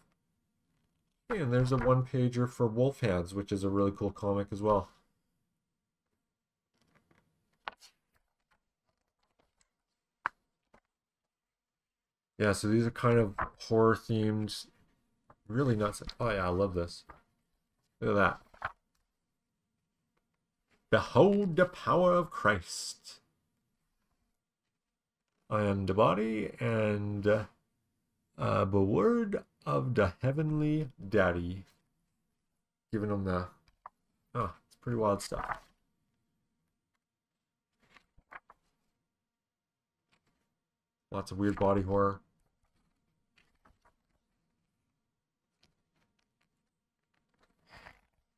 And there's a one pager for Wolf Hands, which is a really cool comic as well. Yeah, so these are kind of horror themed, really nuts. Oh yeah, I love this. Look at that. Behold the power of Christ. I am the body and uh, the word of the heavenly daddy. Giving them the, oh, it's pretty wild stuff. Lots of weird body horror.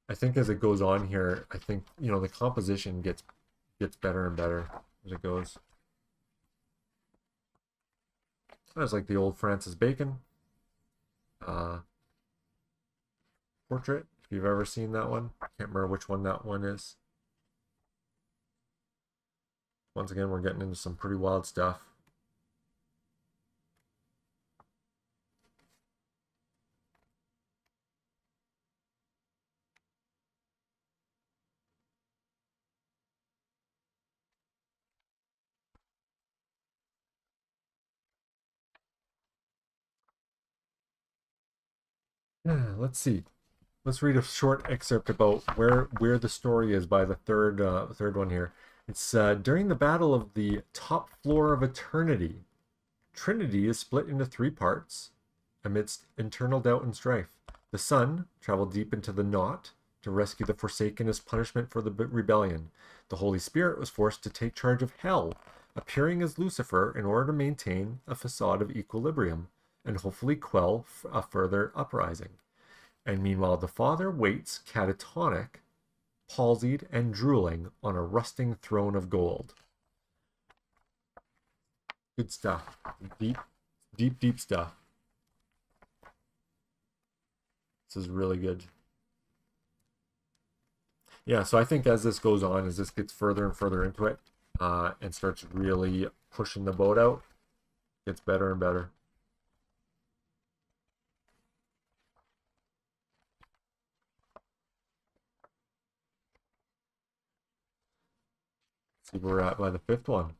I think as it goes on here, I think you know the composition gets gets better and better as it goes. That's like the old Francis Bacon uh, portrait. If you've ever seen that one, I can't remember which one that one is. Once again, we're getting into some pretty wild stuff. Let's see. Let's read a short excerpt about where where the story is by the third uh, third one here. It's uh, during the battle of the top floor of eternity. Trinity is split into three parts amidst internal doubt and strife. The Son traveled deep into the knot to rescue the Forsaken as punishment for the rebellion. The Holy Spirit was forced to take charge of hell, appearing as Lucifer in order to maintain a facade of equilibrium and hopefully quell a further uprising. And meanwhile, the father waits catatonic, palsied, and drooling on a rusting throne of gold. Good stuff. Deep, deep, deep stuff. This is really good. Yeah, so I think as this goes on, as this gets further and further into it, uh, and starts really pushing the boat out, gets better and better. See where we're at by the fifth one.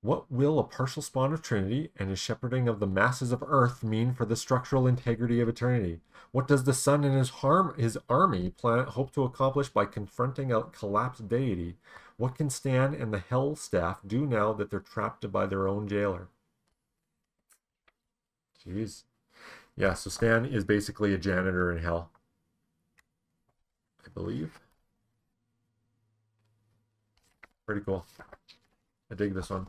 What will a partial spawn of Trinity and his shepherding of the masses of earth mean for the structural integrity of eternity? What does the Son and his harm his army plan hope to accomplish by confronting a collapsed deity? What can Stan and the Hell staff do now that they're trapped by their own jailer? Jeez. Yeah, so Stan is basically a janitor in Hell. I believe. Pretty cool. I dig this one.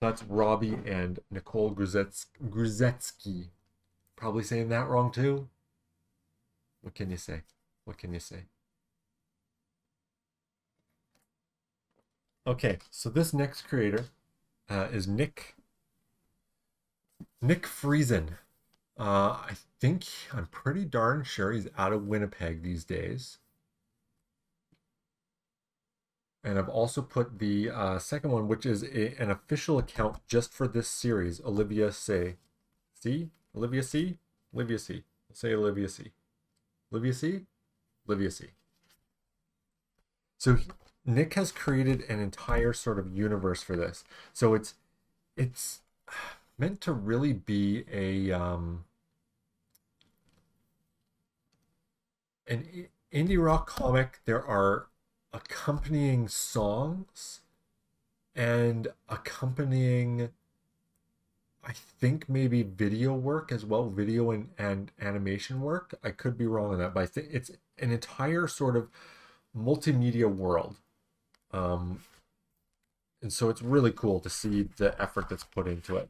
That's Robbie and Nicole Gruszecki. Probably saying that wrong too. What can you say? What can you say? Okay, so this next creator uh, is Nick Nick Friesen. Uh, I think I'm pretty darn sure he's out of Winnipeg these days. And I've also put the uh, second one, which is a, an official account just for this series, Olivia Say. C? Olivia Sea? Olivia Sea. Say Olivia Sea. Olivia Sea? Olivia Sea. So Nick has created an entire sort of universe for this. So it's it's meant to really be a um an indie rock comic. There are accompanying songs and accompanying I think maybe video work as well, video and, and animation work. I could be wrong on that, but I think it's an entire sort of multimedia world. Um, and so it's really cool to see the effort that's put into it.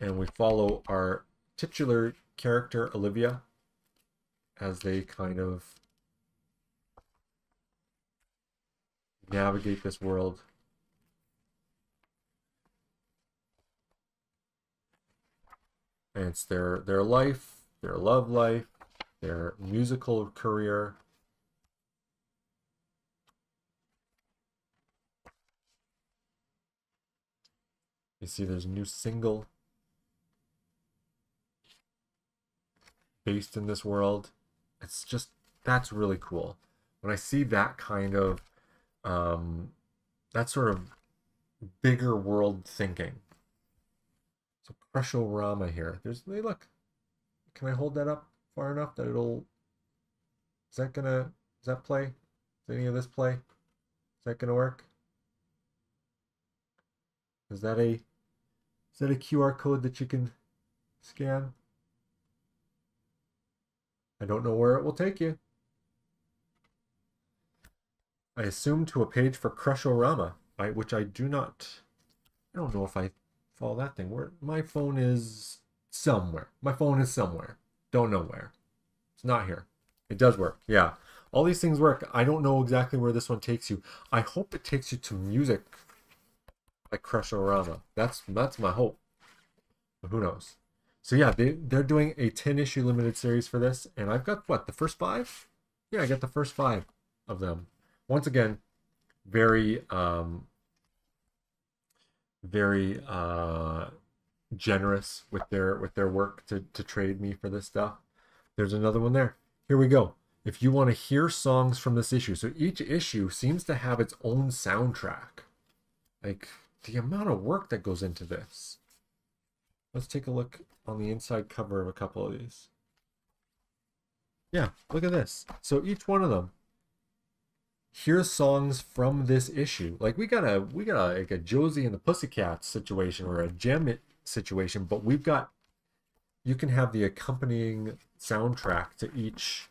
And we follow our titular character, Olivia, as they kind of navigate this world. And it's their their life, their love life, their musical career. You see there's a new single based in this world. It's just that's really cool. When I see that kind of um that sort of bigger world thinking so Crush-O-Rama here. There's hey look. Can I hold that up far enough that it'll is that gonna is that play? Is any of this play? Is that gonna work? Is that a is that a QR code that you can scan? I don't know where it will take you. I assume to a page for Crush-O-Rama, which I do not. I don't know if I follow that thing. Where my phone is somewhere. My phone is somewhere. Don't know where. It's not here. It does work. Yeah. All these things work. I don't know exactly where this one takes you. I hope it takes you to music like Crush-O-Rama. That's that's my hope. But who knows? So yeah, they they're doing a 10 issue limited series for this, and I've got what, the first five? Yeah, I got the first five of them. Once again, very um very uh, generous with their with their work to to trade me for this stuff. There's another one there. Here we go. If you want to hear songs from this issue, so each issue seems to have its own soundtrack. Like the amount of work that goes into this. Let's take a look on the inside cover of a couple of these. Yeah, look at this. So each one of them here's songs from this issue. Like we got a we got a, like a Josie and the Pussycats situation or a Jem situation, but we've got you can have the accompanying soundtrack to each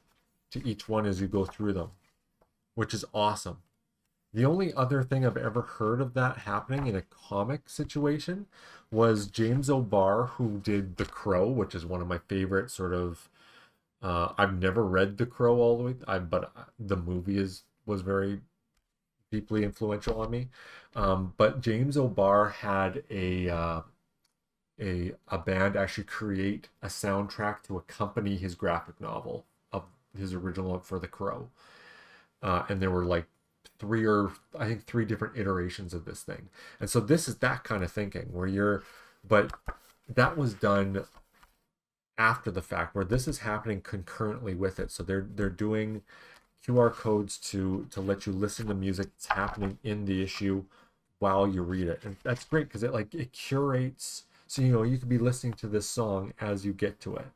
to each one as you go through them, which is awesome. The only other thing I've ever heard of that happening in a comic situation was James O'Barr, who did The Crow, which is one of my favorite sort of. Uh, I've never read The Crow all the way, I, but the movie is was very deeply influential on me. Um, but James O'Barr had a uh, a a band actually create a soundtrack to accompany his graphic novel of his original for The Crow, uh, and there were like three or I think three different iterations of this thing. And so this is that kind of thinking where you're, but that was done after the fact where this is happening concurrently with it. So they're they're doing QR codes to to let you listen to music that's happening in the issue while you read it. And that's great because it like it curates so you know you could be listening to this song as you get to it.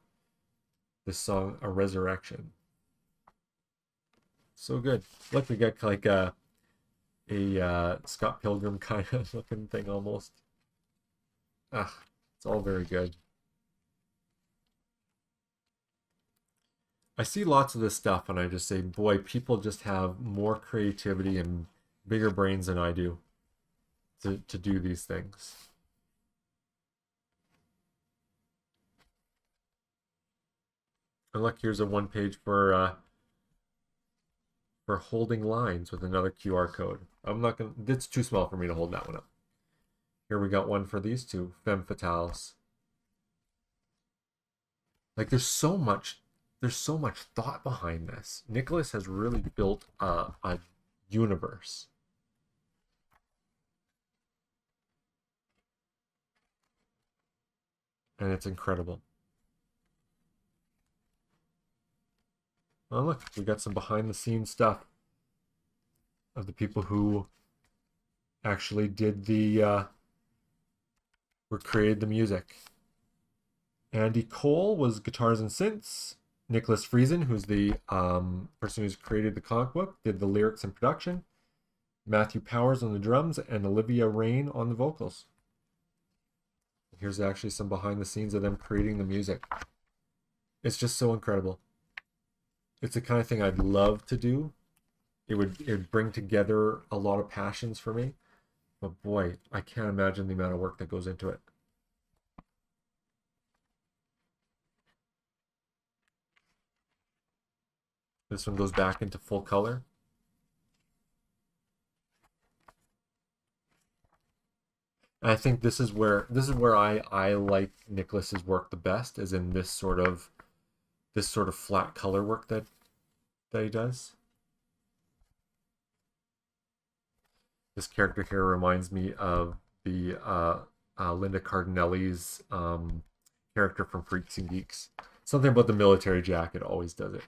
This song, A Resurrection. So good. Look, we got like a a uh, Scott Pilgrim kind of looking thing almost. Ah, it's all very good. I see lots of this stuff and I just say, boy, people just have more creativity and bigger brains than I do to, to do these things. And look, here's a one page for uh, for holding lines with another QR code. I'm not gonna, it's too small for me to hold that one up. Here we got one for these two, Femme Fatales. Like there's so much there's so much thought behind this. Nicholas has really built a, a universe. And it's incredible. Oh, look, we got some behind the scenes stuff of the people who actually did the, uh, were created the music. Andy Cole was guitars and synths. Nicholas Friesen, who's the um, person who's created the comic book, did the lyrics and production. Matthew Powers on the drums, and Olivia Rain on the vocals. Here's actually some behind the scenes of them creating the music. It's just so incredible. It's the kind of thing I'd love to do. It would it would bring together a lot of passions for me. But boy, I can't imagine the amount of work that goes into it. This one goes back into full color. And I think this is where this is where I I like Nicholas's work the best, is in this sort of this sort of flat color work that that he does. This character here reminds me of the uh, uh, Linda Cardellini's um, character from Freaks and Geeks. Something about the military jacket always does it.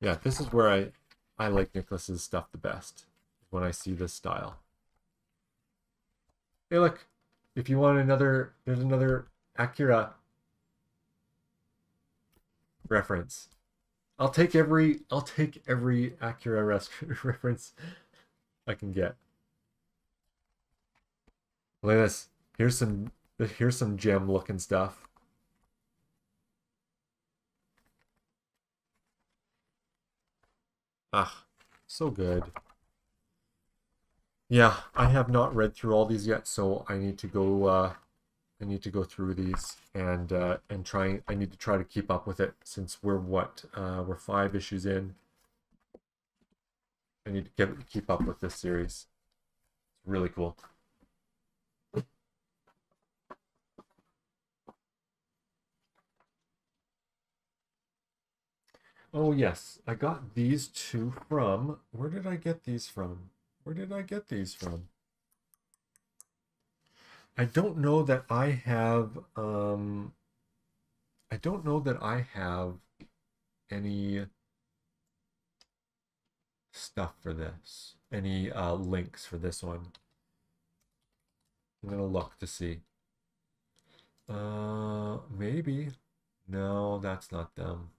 Yeah, this is where I I like Nicholas's stuff the best when I see this style. Hey, look, if you want another, there's another Akira reference. I'll take every I'll take every Akira reference I can get. Look at this. Here's some here's some gem looking stuff. Ah, so good. Yeah, I have not read through all these yet, so I need to go. Uh, I need to go through these and uh, and try. I need to try to keep up with it since we're what uh, we're five issues in. I need to get keep up with this series. It's really cool. Oh yes, I got these two from. Where did I get these from? Where did I get these from? I don't know that I have. Um, I don't know that I have any stuff for this. Any uh, links for this one. I'm gonna look to see. Uh, maybe. No, that's not them.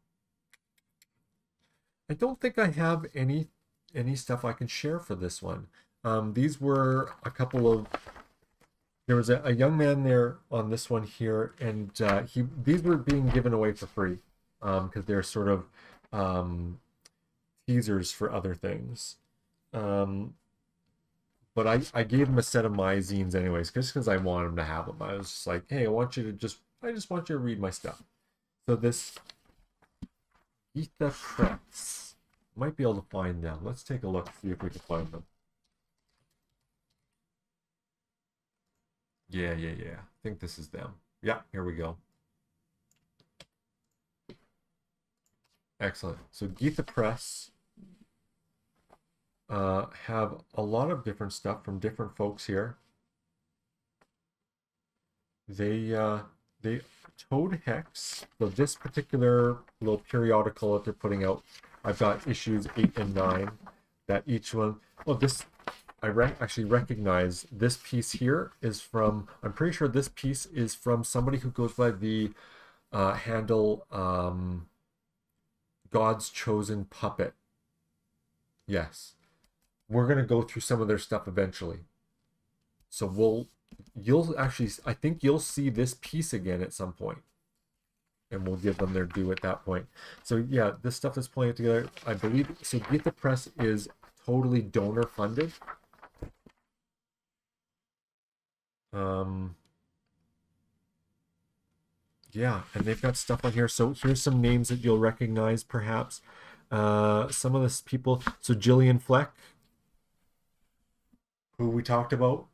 I don't think I have any any stuff I can share for this one. Um, these were a couple of. There was a, a young man there on this one here, and uh, he these were being given away for free because um, they're sort of um, teasers for other things. Um, but I, I gave him a set of my zines anyways, just because I wanted him to have them. I was just like, hey, I want you to just, I just want you to read my stuff. So this Gytha Press. Might be able to find them. Let's take a look, see if we can find them. Yeah, yeah, yeah. I think this is them. Yeah, here we go. Excellent. So Gytha Press uh, have a lot of different stuff from different folks here. They uh, they Toad Hex. So this particular little periodical that they're putting out, I've got issues eight and nine. That each one, oh, this I actually recognize this piece here is from. I'm pretty sure this piece is from somebody who goes by the uh, handle um, God's Chosen Puppet. Yes, we're gonna go through some of their stuff eventually. So we'll you'll actually I think you'll see this piece again at some point. And we'll give them their due at that point. So yeah, this stuff is playing together. I believe so Gytha Press is totally donor funded. Um yeah, and they've got stuff on here. So here's some names that you'll recognize perhaps. Uh, some of this people. So Jillian Fleck, who we talked about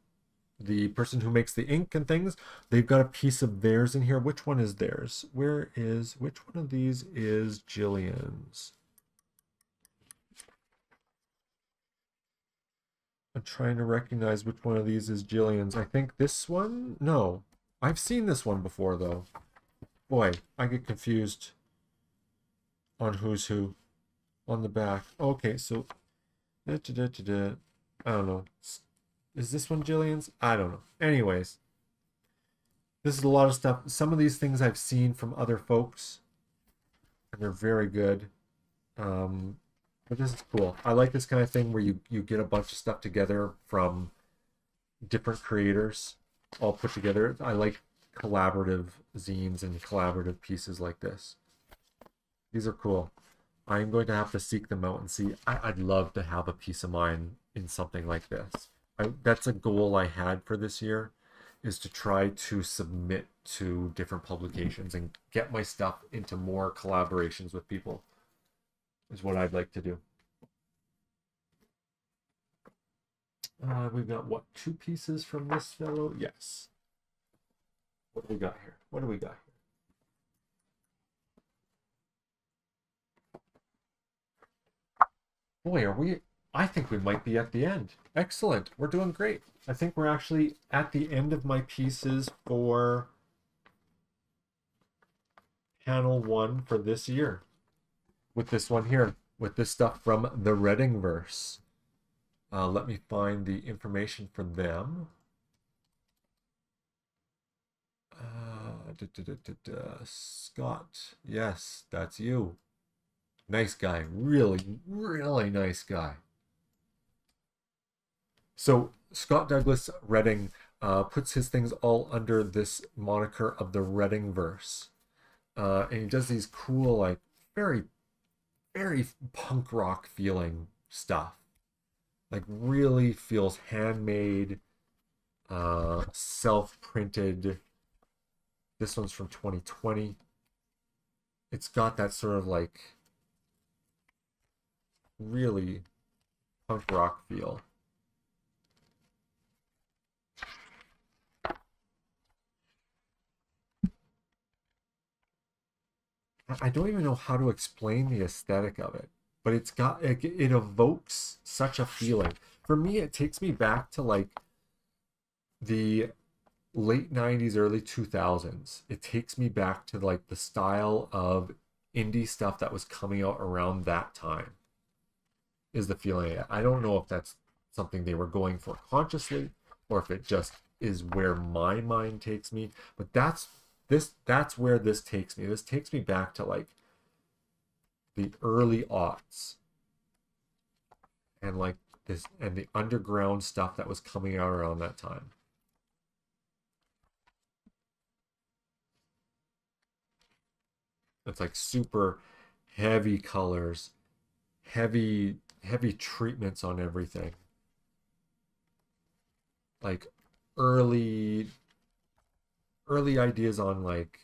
the person who makes the ink and things, they've got a piece of theirs in here. Which one is theirs? Where is, which one of these is Jillian's? I'm trying to recognize which one of these is Jillian's. I think this one? No. I've seen this one before, though. Boy, I get confused on who's who on the back. Okay, so... Da, da, da, I don't know. Is this one Jillian's? I don't know. Anyways. This is a lot of stuff. Some of these things I've seen from other folks. And they're very good. Um, but this is cool. I like this kind of thing where you, you get a bunch of stuff together from different creators all put together. I like collaborative zines and collaborative pieces like this. These are cool. I'm going to have to seek them out and see. I, would love to have a piece of mine in something like this. I, that's a goal I had for this year, is to try to submit to different publications and get my stuff into more collaborations with people is what I'd like to do. Uh, we've got what two pieces from this fellow? Yes. What do we got here? What do we got here? Boy, are we? I think we might be at the end. Excellent. We're doing great. I think we're actually at the end of my pieces for panel one for this year with this one here, with this stuff from the Reddingverse. Uh, let me find the information for them. Uh, da, da, da, Scott, yes, that's you. Nice guy, really, really nice guy. So Scott Douglas Redding uh, puts his things all under this moniker of the Reddingverse. Uh, and he does these cool, like, very very punk rock feeling stuff. Like really feels handmade, uh, self-printed. This one's from 2020. It's got that sort of like really punk rock feel. I don't even know how to explain the aesthetic of it, but it's got it, it evokes such a feeling. For me, it takes me back to like the late 90s early 2000s it takes me back to like the style of indie stuff that was coming out around that time is the feeling i don't know if that's something they were going for consciously or if it just is where my mind takes me but that's this that's where this takes me. This takes me back to like the early aughts and like this and the underground stuff that was coming out around that time. It's like super heavy colors, heavy heavy treatments on everything. Like early early ideas on like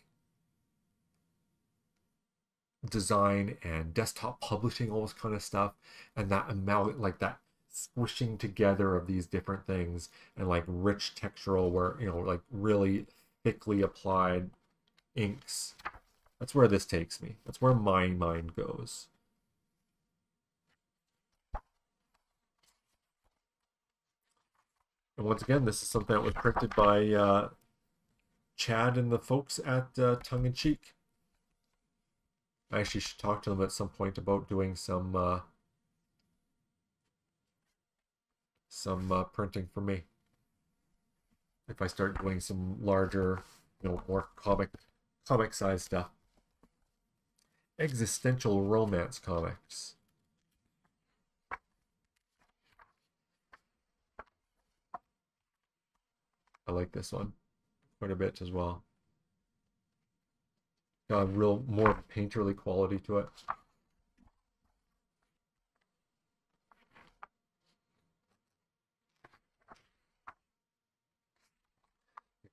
design and desktop publishing, all this kind of stuff, and that amount like that squishing together of these different things and like rich textural where you know like really thickly applied inks. That's where this takes me. That's where my mind goes. And once again this is something that was printed by uh, Chad and the folks at uh, Tongue in Cheek. I actually should talk to them at some point about doing some uh, some uh, printing for me. If I start doing some larger, you know, more comic comic size stuff. Existential romance comics. I like this one quite a bit as well. Got a real more painterly quality to it.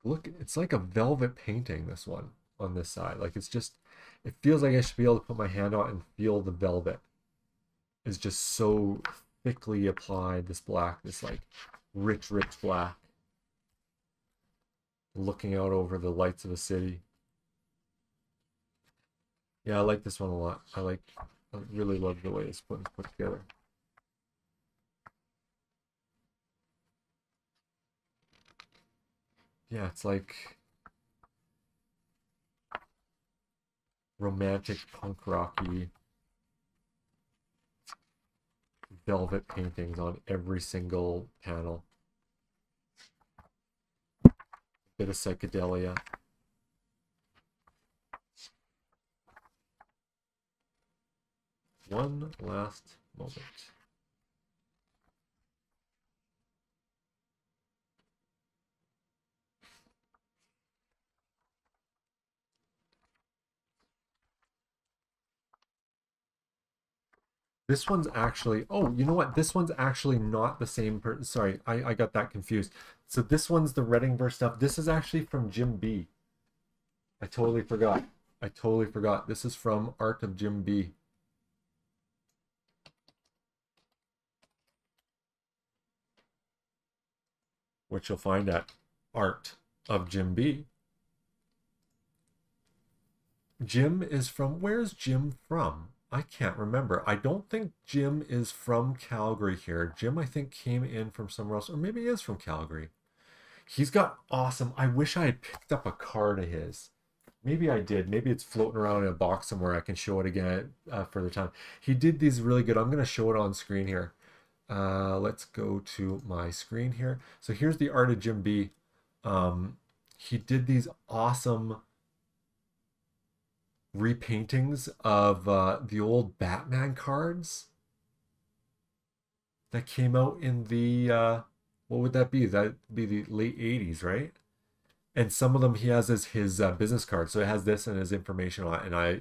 Look, it's like a velvet painting, this one, on this side. Like, it's just, it feels like I should be able to put my hand on and feel the velvet. Is just so thickly applied, this black, this like rich, rich black looking out over the lights of the city. Yeah, I like this one a lot. I like, I really love the way it's put, put together. Yeah, it's like romantic punk rocky velvet paintings on every single panel. Bit of psychedelia. One last moment. This one's actually, oh, you know what? This one's actually not the same person. Sorry, I, I got that confused. So this one's the Reddingverse stuff. This is actually from Jim B. I totally forgot. I totally forgot. This is from Art of Jim B. Which you'll find at Art of Jim B. Jim is from, where's Jim from? I can't remember. I don't think Jim is from Calgary here. Jim, I think, came in from somewhere else, or maybe he is from Calgary. He's got awesome. I wish I had picked up a card of his. Maybe I did. Maybe it's floating around in a box somewhere. I can show it again uh, further time. He did these really good. I'm going to show it on screen here. Uh, let's go to my screen here. So here's the art of Jim B. Um, he did these awesome repaintings of uh, the old Batman cards that came out in the uh, what would that be? That be the late '80s, right? And some of them he has as his uh, business card. so it has this and his information on it. And I,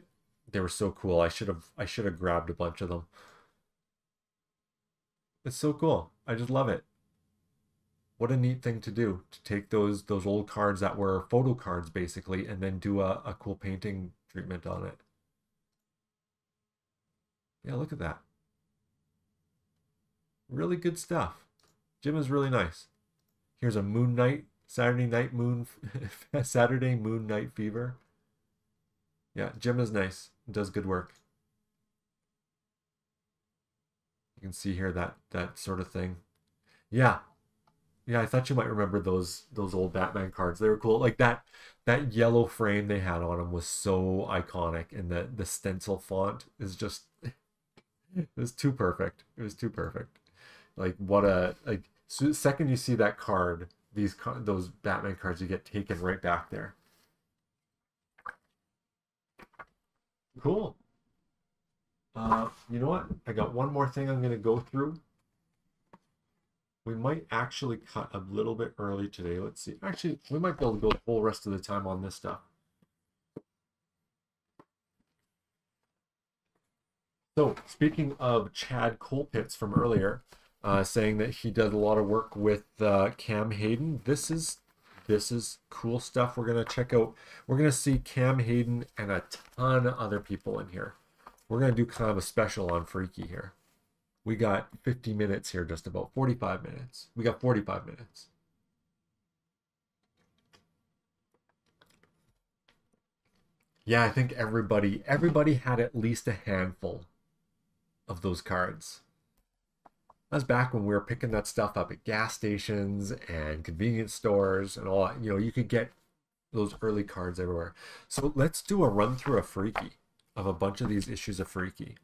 they were so cool. I should have I should have grabbed a bunch of them. It's so cool. I just love it. What a neat thing to do to take those those old cards that were photo cards basically, and then do a, a cool painting treatment on it. Yeah, look at that. Really good stuff. Jim is really nice. Here's a Moon Knight, Saturday Night Moon, Saturday Moon Night Fever. Yeah, Jim is nice. Does good work. You can see here that that sort of thing. Yeah, yeah, I thought you might remember those those old Batman cards. They were cool. Like that that yellow frame they had on them was so iconic, and the the stencil font is just it was too perfect. It was too perfect. Like what a like so the second you see that card, these those Batman cards, you get taken right back there. Cool. Uh, you know what? I got one more thing I'm gonna go through we might actually cut a little bit early today. Let's see. Actually, we might be able to go the whole rest of the time on this stuff. So, speaking of Chad Colpitts from earlier, uh, saying that he does a lot of work with uh, Cam Hayden, this is this is cool stuff. We're gonna check out. We're gonna see Cam Hayden and a ton of other people in here. We're gonna do kind of a special on Freaky here we got 50 minutes here, just about 45 minutes. We got 45 minutes. Yeah, I think everybody everybody had at least a handful of those cards. That's back when we were picking that stuff up at gas stations and convenience stores and all. You know, you could get those early cards everywhere. So let's do a run through of Freaky, of a bunch of these issues of Freaky.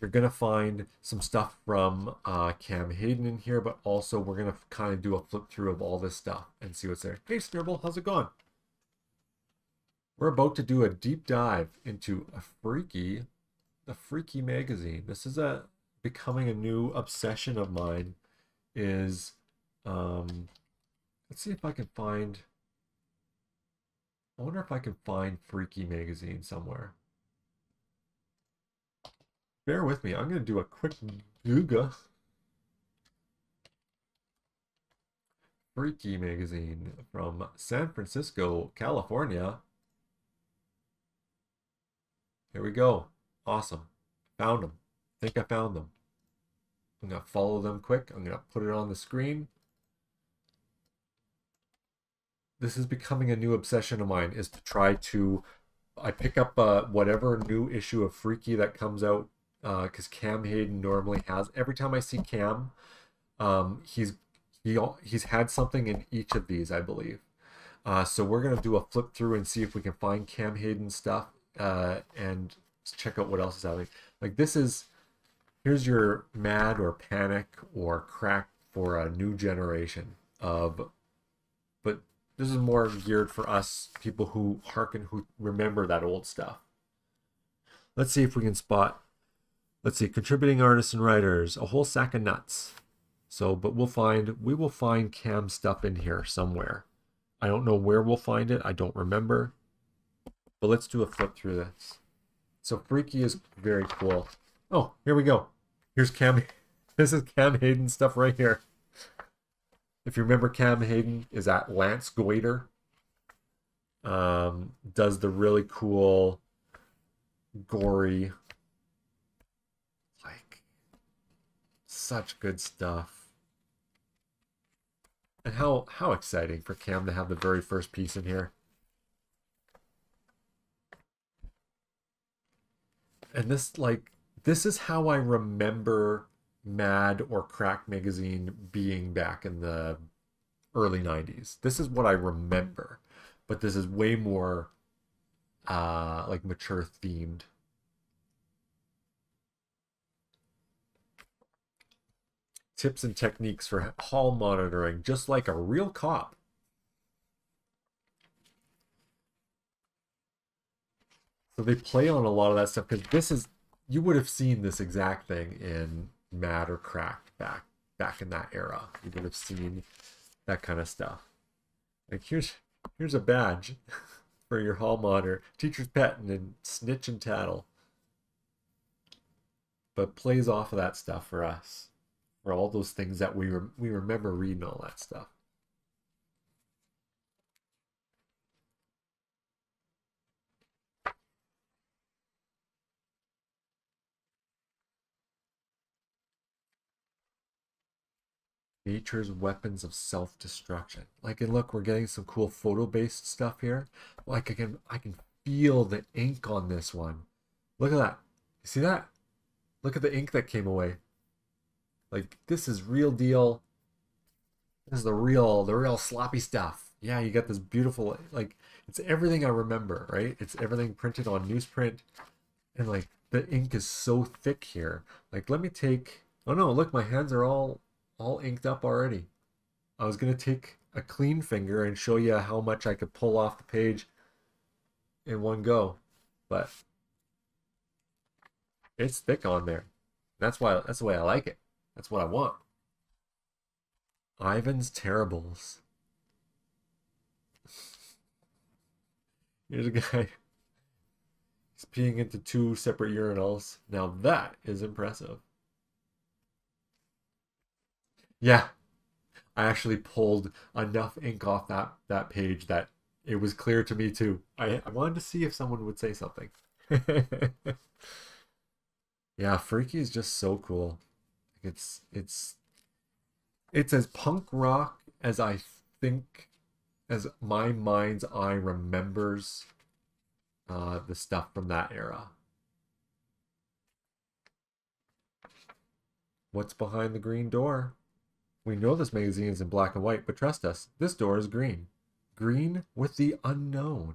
You're going to find some stuff from uh, Cam Hayden in here, but also we're going to kind of do a flip through of all this stuff and see what's there. Hey, Snurble, how's it going? We're about to do a deep dive into a freaky, the Freaky magazine. This is a becoming a new obsession of mine. Is um, let's see if I can find. I wonder if I can find Freaky magazine somewhere. Bear with me. I'm going to do a quick Google. Freaky magazine from San Francisco, California. Here we go. Awesome. Found them. Think I found them. I'm going to follow them quick. I'm going to put it on the screen. This is becoming a new obsession of mine is to try to I pick up uh, whatever new issue of Freaky that comes out because uh, Cam Hayden normally has every time I see Cam, um, he's he he's had something in each of these, I believe. Uh, so we're gonna do a flip through and see if we can find Cam Hayden stuff uh, and check out what else is happening. Like this is here's your mad or panic or crack for a new generation of but this is more geared for us people who hearken who remember that old stuff. Let's see if we can spot let's see contributing artists and writers a whole sack of nuts. So but we'll find we will find cam stuff in here somewhere. I don't know where we'll find it. I don't remember. But let's do a flip through this. So freaky is very cool. Oh here we go here's cam this is cam hayden stuff right here. If you remember cam hayden is at lance goiter. Um, does the really cool gory like such good stuff. And how how exciting for cam to have the very first piece in here. And this like this is how i remember mad or crack magazine being back in the early 90s this is what i remember but this is way more uh, like mature themed. Tips and techniques for hall monitoring, just like a real cop. So they play on a lot of that stuff because this is you would have seen this exact thing in Mad or Crack back back in that era. You would have seen that kind of stuff. Like here's here's a badge. for your hall monitor, teacher's pet, and snitch and tattle. But plays off of that stuff for us, for all those things that we re- we remember reading all that stuff. Nature's weapons of self-destruction. Like, and look, we're getting some cool photo-based stuff here. Like, I can, I can feel the ink on this one. Look at that. You see that? Look at the ink that came away. Like, this is real deal. This is the real, the real sloppy stuff. Yeah, you got this beautiful, like, it's everything I remember, right? It's everything printed on newsprint. And, like, the ink is so thick here. Like, let me take, oh no, look, my hands are all all inked up already. I was going to take a clean finger and show you how much I could pull off the page in one go, but it's thick on there. That's why that's the way I like it. That's what I want. Ivan's Terribles. Here's a guy. He's peeing into two separate urinals. Now that is impressive. Yeah. I actually pulled enough ink off that, that page that it was clear to me too. I, I wanted to see if someone would say something. yeah, Freaky is just so cool. It's it's it's as punk rock as I think as my mind's eye remembers uh, the stuff from that era. What's behind the green door? We know this magazine is in black and white, but trust us, this door is green. Green with the unknown.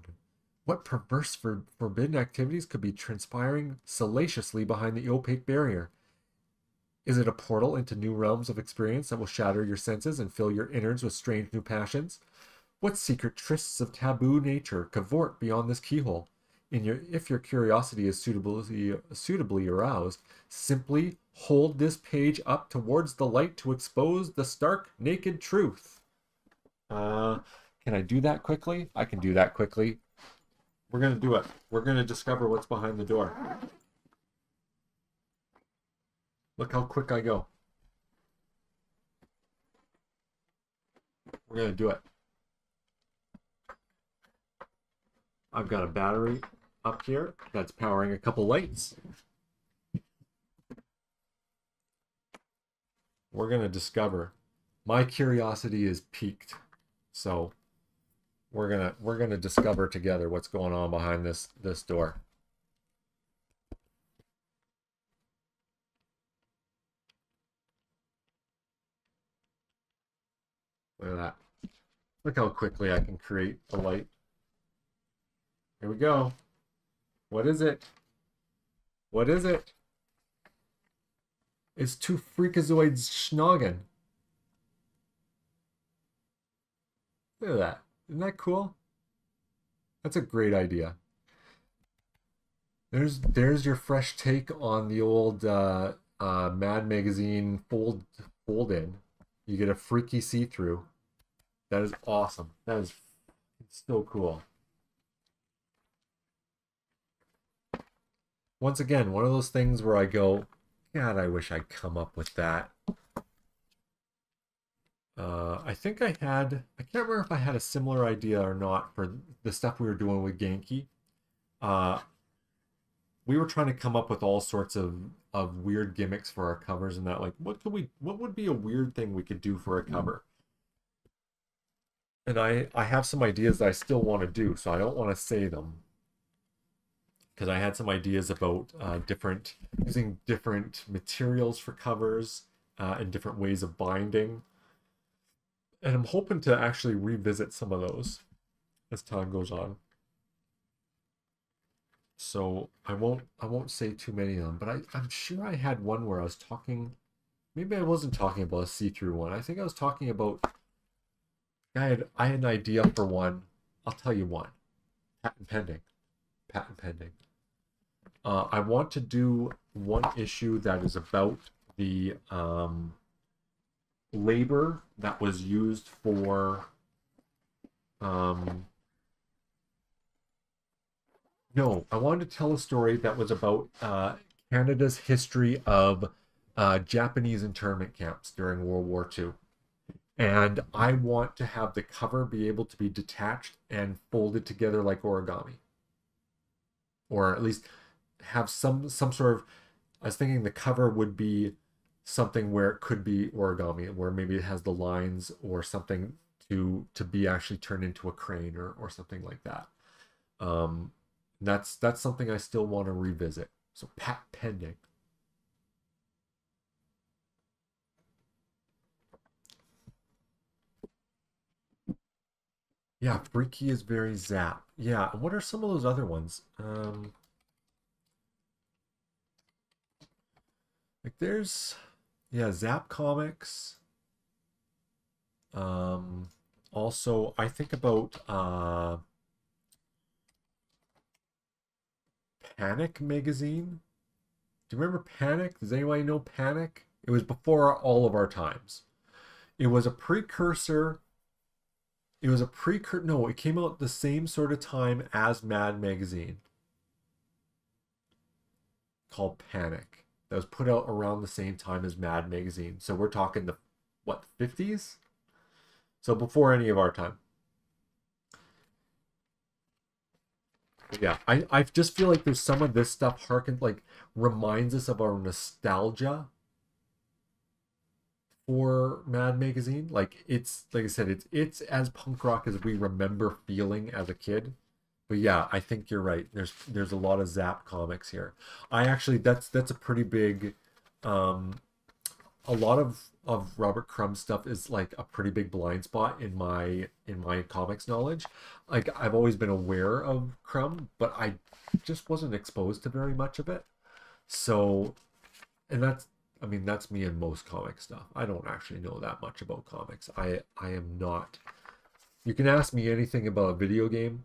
What perverse for forbidden activities could be transpiring salaciously behind the opaque barrier? Is it a portal into new realms of experience that will shatter your senses and fill your innards with strange new passions? What secret trysts of taboo nature cavort beyond this keyhole? In your, if your curiosity is suitably, suitably aroused, simply hold this page up towards the light to expose the stark, naked truth. Uh, can I do that quickly? I can do that quickly. We're going to do it. We're going to discover what's behind the door. Look how quick I go. We're to do it. I've got a battery up here that's powering a couple lights. We're going to discover. My curiosity is piqued. So we're going to we're going to discover together what's going on behind this this door. Look at that. Look how quickly I can create a light. Here we go. What is it? What is it? It's two freakazoids schnogging. Look at that. Isn't that cool? That's a great idea. There's there's your fresh take on the old uh, uh, Mad Magazine fold fold in. You get a freaky see through. That is awesome. That is so cool. Once again, one of those things where I go, God, I wish I'd come up with that. Uh, I think I had, I can't remember if I had a similar idea or not for the stuff we were doing with Genki. Uh, we were trying to come up with all sorts of, of weird gimmicks for our covers and that, like, what could we, what would be a weird thing we could do for a cover? And I, I have some ideas that I still want to do, so I don't want to say them because I had some ideas about uh, different using different materials for covers uh, and different ways of binding. And I'm hoping to actually revisit some of those as time goes on. So I won't I won't say too many of them, but I, I'm sure I had one where I was talking maybe I wasn't talking about a see-through one. I think I was talking about I had I had an idea for one. I'll tell you one. Patent pending. Patent pending. Uh, I want to do one issue that is about the um, labor that was used for um, no, I wanted to tell a story that was about uh, Canada's history of uh, Japanese internment camps during World War II. And I want to have the cover be able to be detached and folded together like origami. Or at least have some some sort of I was thinking the cover would be something where it could be origami, where maybe it has the lines or something to to be actually turned into a crane or or something like that. Um, that's that's something I still want to revisit. So pat pending. Yeah, Freaky is very zap. Yeah, what are some of those other ones? Um, Like there's yeah, Zap Comics. Um also I think about uh Panic magazine. Do you remember Panic? Does anybody know Panic? It was before all of our times. It was a precursor. It was a precursor. No, it came out the same sort of time as Mad Magazine called Panic that was put out around the same time as Mad Magazine. So we're talking the what 50s? So before any of our time. Yeah, I, I just feel like there's some of this stuff harken like reminds us of our nostalgia for Mad Magazine. Like it's like I said, it's it's as punk rock as we remember feeling as a kid. But yeah, I think you're right. There's there's a lot of Zap comics here. I actually that's that's a pretty big um a lot of of Robert Crumb stuff is like a pretty big blind spot in my in my comics knowledge. Like I've always been aware of Crumb, but I just wasn't exposed to very much of it. So and that's I mean that's me in most comic stuff. I don't actually know that much about comics. I I am not you can ask me anything about a video game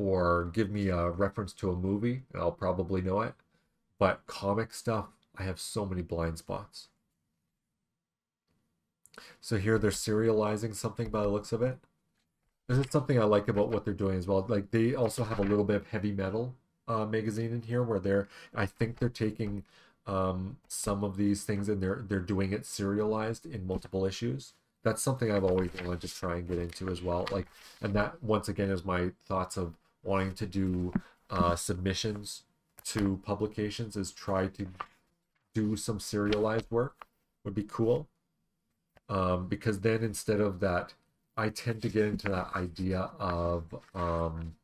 or give me a reference to a movie I'll probably know it. But comic stuff, I have so many blind spots. So here they're serializing something by the looks of it. This is something I like about what they're doing as well. Like they also have a little bit of heavy metal uh, magazine in here where they're, I think they're taking um, some of these things and they're they're doing it serialized in multiple issues. That's something I've always wanted to try and get into as well. Like, and that once again is my thoughts of wanting to do uh, submissions to publications is try to do some serialized work would be cool um, because then instead of that i tend to get into that idea of um,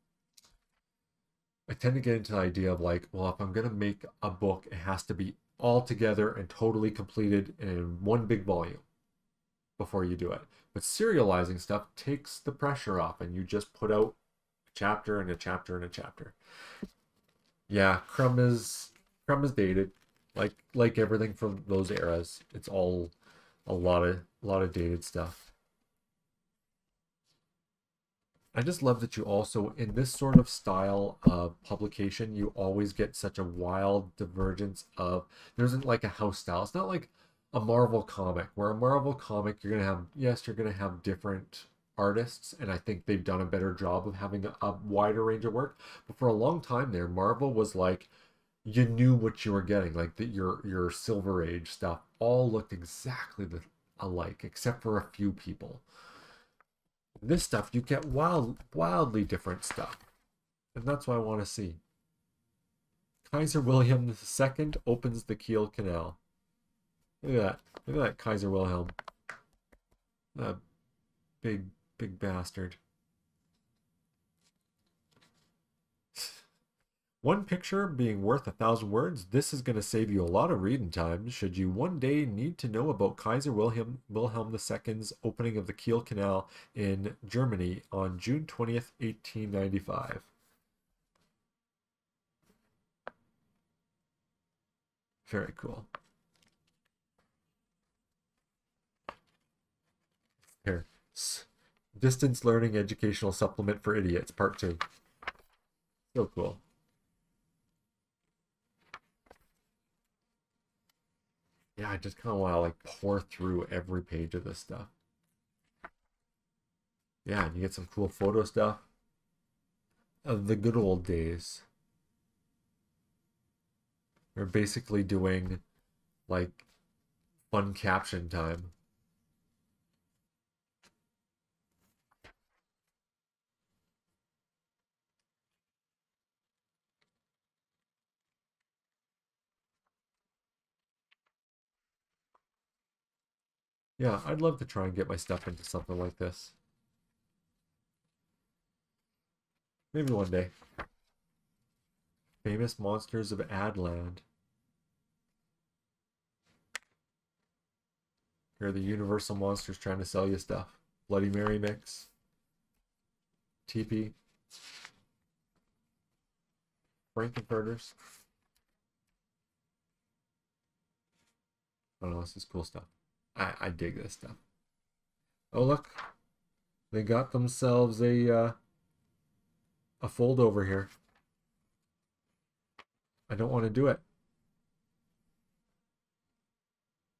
i tend to get into the idea of like well if i'm going to make a book it has to be all together and totally completed in one big volume before you do it. But serializing stuff takes the pressure off and you just put out chapter and a chapter and a chapter. Yeah, Crumb is Crumb is dated. Like like everything from those eras. It's all a lot of a lot of dated stuff. I just love that you also, in this sort of style of publication, you always get such a wild divergence of, there isn't like a house style. It's not like a Marvel comic, where a Marvel comic, you're going to have, yes, you're going to have different artists, and I think they've done a better job of having a, a wider range of work. But for a long time there, Marvel was like, you knew what you were getting. Like the, your your Silver Age stuff all looked exactly the, alike, except for a few people. This stuff, you get wild, wildly different stuff. And that's what I want to see. Kaiser William II opens the Kiel Canal. Look at that. Look at that Kaiser Wilhelm. That big, big bastard. One picture being worth a thousand words, this is going to save you a lot of reading time should you one day need to know about Kaiser Wilhelm, Wilhelm II's opening of the Kiel Canal in Germany on June 20th, 1895. Very cool. Here, Distance Learning Educational Supplement for Idiots, Part 2. So cool. yeah, I just kind of want to like pour through every page of this stuff. Yeah, and you get some cool photo stuff of the good old days. We're basically doing like fun caption time. Yeah, I'd love to try and get my stuff into something like this. Maybe one day. Famous Monsters of Adland. Here are the Universal Monsters trying to sell you stuff. Bloody Mary mix. TP. Frankenfurters. I don't know, this is cool stuff. I, I dig this stuff. Oh look, they got themselves a uh, a fold over here. I don't want to do it.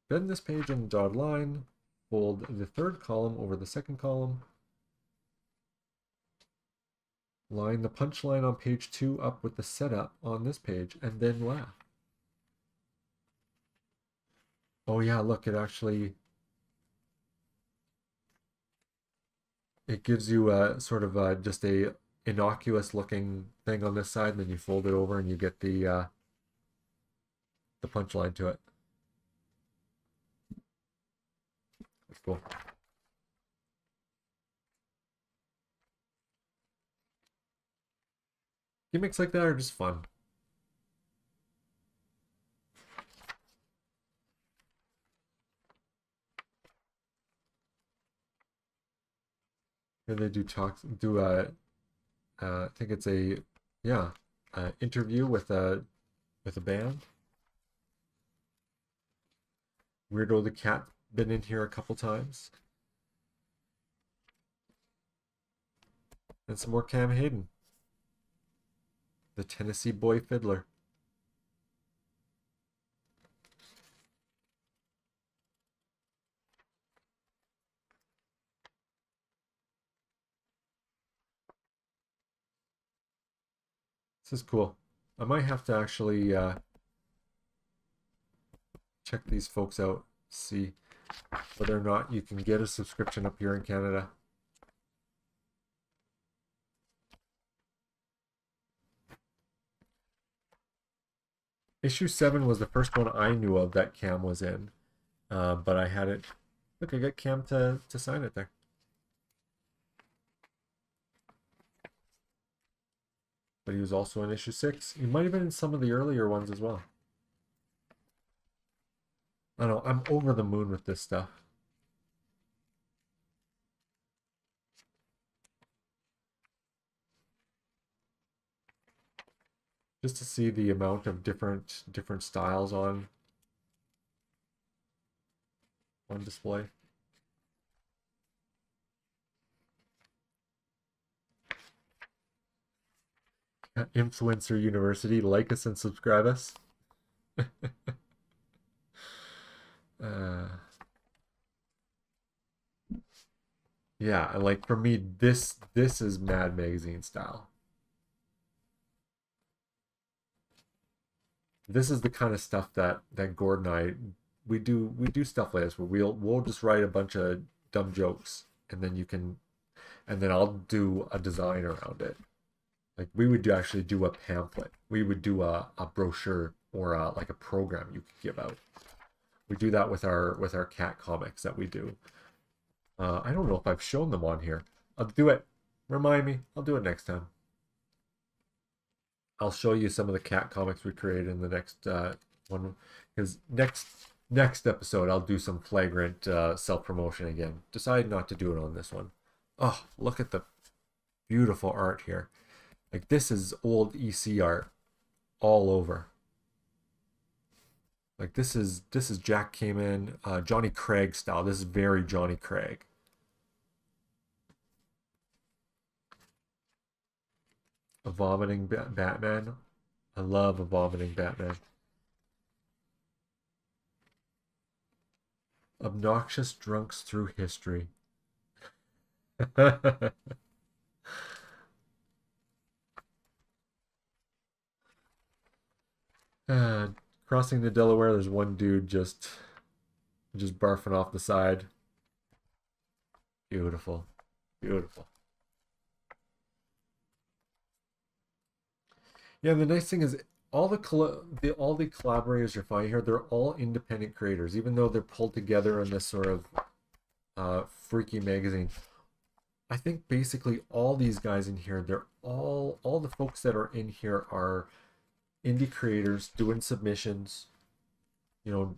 Bend this page in the dotted line, fold the third column over the second column, line the punchline on page two up with the setup on this page, and then laugh. Oh yeah, look, it actually it gives you a sort of a, just a innocuous looking thing on this side, and then you fold it over and you get the uh, the punchline to it. That's cool. Gimmicks like that are just fun. Here they do talk, do a, uh, I think it's a, yeah, uh, interview with a, with a band. Weirdo the cat been in here a couple times. And some more Cam Hayden. The Tennessee Boy Fiddler. This is cool. I might have to actually uh, check these folks out, see whether or not you can get a subscription up here in Canada. Issue 7 was the first one I knew of that Cam was in, uh, but I had it. Look, I got Cam to, to sign it there. But he was also in issue six. He might have been in some of the earlier ones as well. I know, I'm over the moon with this stuff. Just to see the amount of different different styles on on display. Influencer University, like us and subscribe us. uh, yeah, like for me, this this is Mad Magazine style. This is the kind of stuff that that Gordon and I we do we do stuff like this where we'll we'll just write a bunch of dumb jokes and then you can and then I'll do a design around it. Like we would do actually do a pamphlet. We would do a, a brochure or a, like a program you could give out. We do that with our with our cat comics that we do. Uh, I don't know if I've shown them on here. I'll do it. Remind me. I'll do it next time. I'll show you some of the cat comics we created in the next uh, one because next next episode I'll do some flagrant uh, self promotion again. Decide not to do it on this one. Oh, look at the beautiful art here. Like this is old EC art all over. Like this is this is Jack Kamen, uh, Johnny Craig style. This is very Johnny Craig. A vomiting ba Batman. I love a vomiting Batman. Obnoxious drunks through history. uh, crossing the Delaware, there's one dude just just barfing off the side. Beautiful. Beautiful. Yeah, the nice thing is all the, the all the collaborators you're finding here, they're all independent creators, even though they're pulled together in this sort of uh, freaky magazine. I think basically all these guys in here, they're all all the folks that are in here are indie creators doing submissions, you know,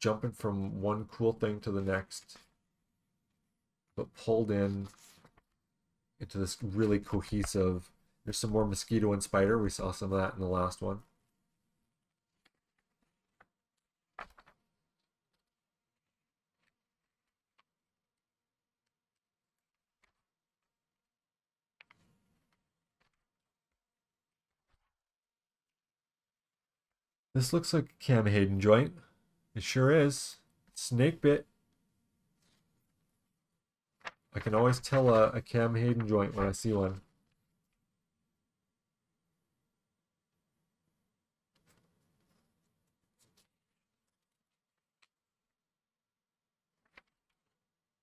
jumping from one cool thing to the next, but pulled in into this really cohesive there's some more mosquito and spider. We saw some of that in the last one. This looks like a Cam Hayden joint. It sure is. Snake bit. I can always tell a, a Cam Hayden joint when I see one.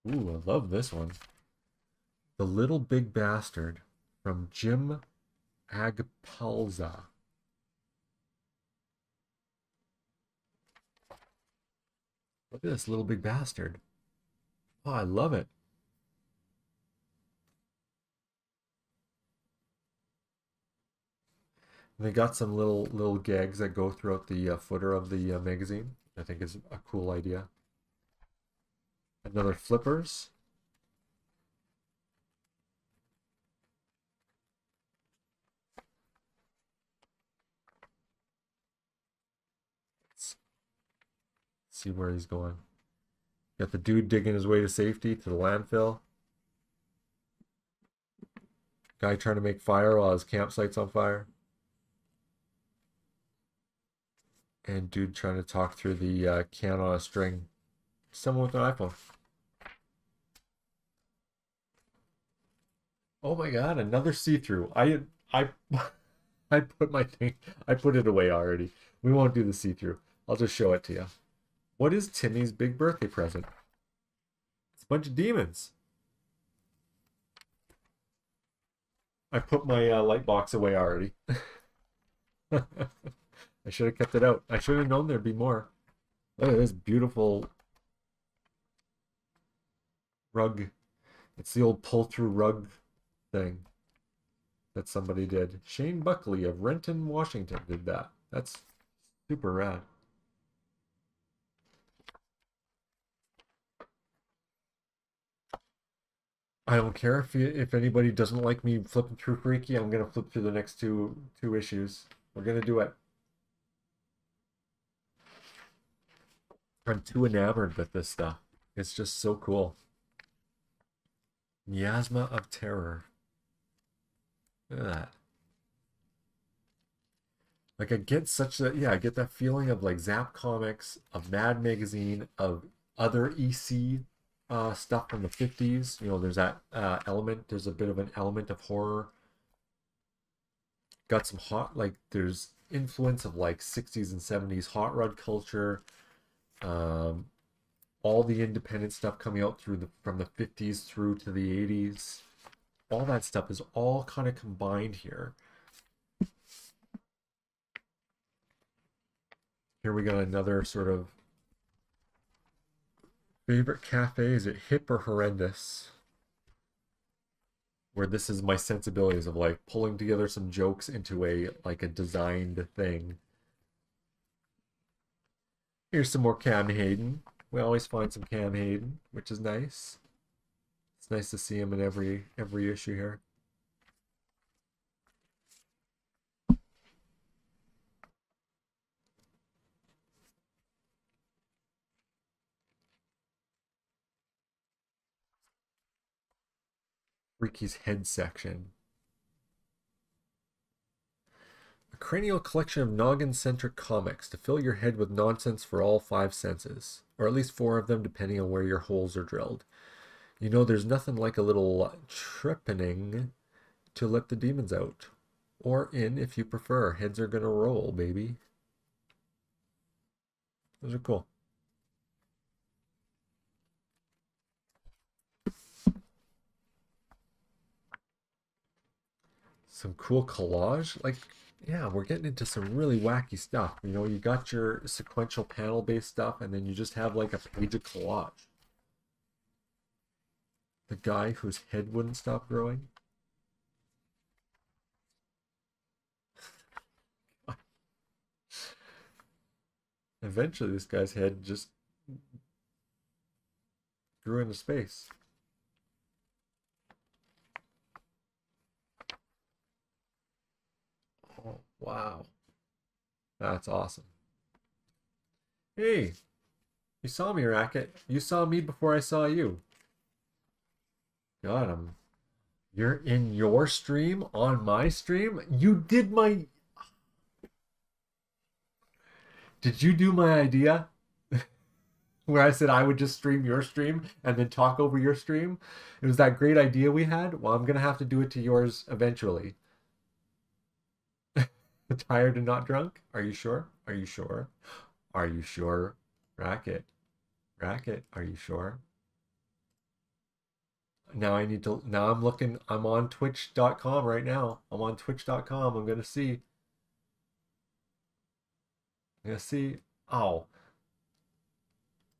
Ooh, I love this one. The Little Big Bastard from Jim Agpalza. Look at this little big bastard. Oh, I love it. And they got some little little gags that go throughout the uh, footer of the uh, magazine. I think is a cool idea. Another flippers. Let's see where he's going. Got the dude digging his way to safety to the landfill. Guy trying to make fire while his campsite's on fire. And dude trying to talk through the uh, can on a string. Someone with an iPhone. Oh my god, another see-through. I I I put my thing I put it away already. We won't do the see-through. I'll just show it to you. What is Timmy's big birthday present? It's a bunch of demons. I put my uh, light box away already. I should have kept it out. I should have known there'd be more. Look at this beautiful rug. It's the old pull-through rug thing that somebody did. Shane Buckley of Renton, Washington did that. That's super rad. I don't care if if anybody doesn't like me flipping through Freaky. I'm gonna flip through the next two two issues. We're gonna do it. I'm too enamored with this stuff. It's just so cool. Miasma of Terror. Look at that. Like I get such a yeah, I get that feeling of like Zap Comics, of Mad Magazine, of other EC uh, stuff from the 50s. You know, there's that uh, element, there's a bit of an element of horror. Got some hot, like, there's influence of like 60s and 70s hot rod culture. Um, all the independent stuff coming out through the from the 50s through to the 80s. All that stuff is all kind of combined here. Here we got another sort of Favorite cafe? Is it hip or horrendous? Where this is my sensibilities of like pulling together some jokes into a like a designed thing. Here's some more Cam Hayden. We always find some Cam Hayden, which is nice. It's nice to see him in every every issue here. Ricky's head section. A cranial collection of noggin-centric comics to fill your head with nonsense for all five senses, or at least four of them depending on where your holes are drilled. You know, there's nothing like a little uh, trepanning to let the demons out. Or in, if you prefer. Heads are gonna roll, baby. Those are cool. Some cool collage. Like, yeah, we're getting into some really wacky stuff. You know, you got your sequential panel based stuff, and then you just have like a page of collage. The guy whose head wouldn't stop growing. Eventually, this guy's head just grew into space. Wow. That's awesome. Hey, you saw me, Racket. You saw me before I saw you. God, I'm... You're in your stream on my stream? You did my... Did you do my idea? Where I said I would just stream your stream and then talk over your stream? It was that great idea we had? Well, I'm going to have to do it to yours eventually. Tired and not drunk? Are you sure? Are you sure? Are you sure? Racket. Racket, are you sure? Now I need to, now I'm looking, I'm on twitch.com right now. I'm on twitch.com. I'm going to see. I'm going to see. Oh.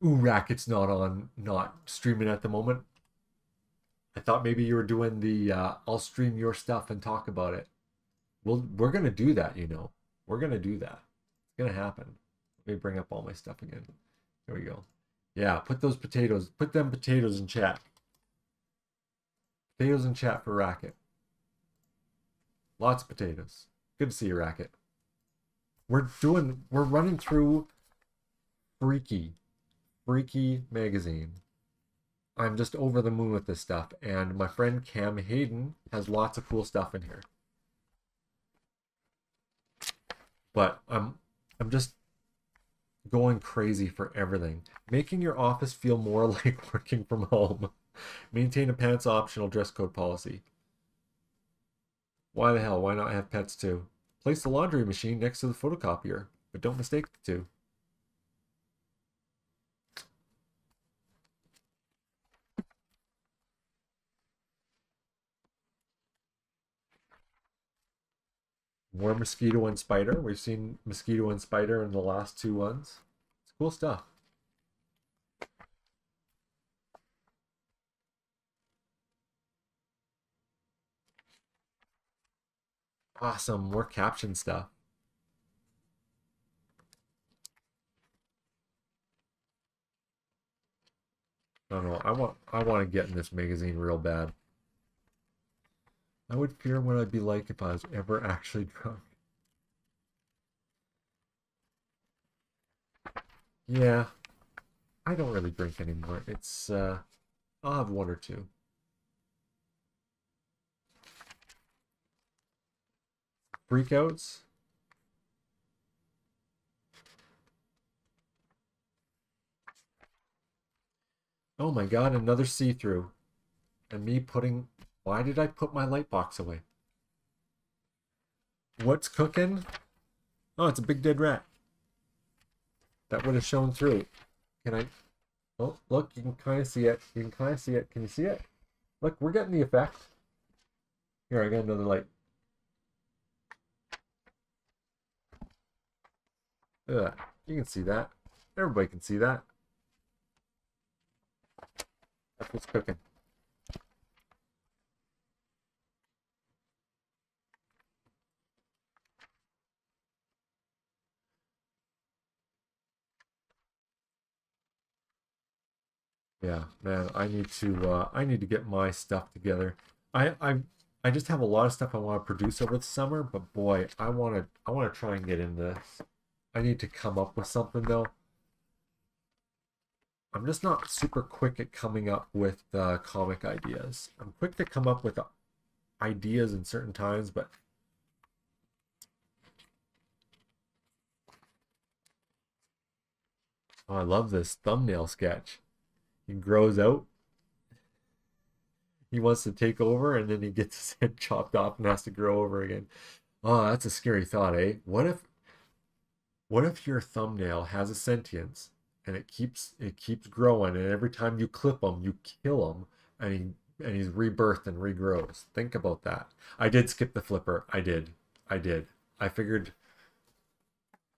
Ooh, Racket's not on, not streaming at the moment. I thought maybe you were doing the, uh, I'll stream your stuff and talk about it. We'll, we're going to do that, you know. We're going to do that. It's going to happen. Let me bring up all my stuff again. There we go. Yeah, put those potatoes, put them potatoes in chat. Potatoes in chat for Racket. Lots of potatoes. Good to see you, Racket. We're doing, we're running through Freaky, Freaky magazine. I'm just over the moon with this stuff, and my friend Cam Hayden has lots of cool stuff in here. But I'm I'm just going crazy for everything. Making your office feel more like working from home. Maintain a pants optional dress code policy. Why the hell? Why not have pets too? Place the laundry machine next to the photocopier, but don't mistake the two. More mosquito and spider. We've seen mosquito and spider in the last two ones. It's cool stuff. Awesome, more caption stuff. I don't know. I want I want to get in this magazine real bad. I would fear what I'd be like if I was ever actually drunk. Yeah, I don't really drink anymore. It's uh, I'll have one or two. Freakouts. Oh my god, another see-through. And me putting... Why did I put my light box away? What's cooking? Oh, it's a big dead rat. That would have shown through. Can I... Oh, look, you can kind of see it. You can kind of see it. Can you see it? Look, we're getting the effect. Here, I got another light. Ugh, you can see that. Everybody can see that. That's what's cooking. Yeah, man, I need to uh, I need to get my stuff together. I I I just have a lot of stuff I want to produce over the summer, but boy, I want to I want to try and get in this. I need to come up with something though. I'm just not super quick at coming up with uh, comic ideas. I'm quick to come up with ideas in certain times, but oh, I love this thumbnail sketch. He grows out. He wants to take over, and then he gets his head chopped off and has to grow over again. Oh, that's a scary thought, eh? What if, what if your thumbnail has a sentience and it keeps it keeps growing, and every time you clip him, you kill him, and he and he's rebirthed and regrows. Think about that. I did skip the flipper. I did. I did. I figured.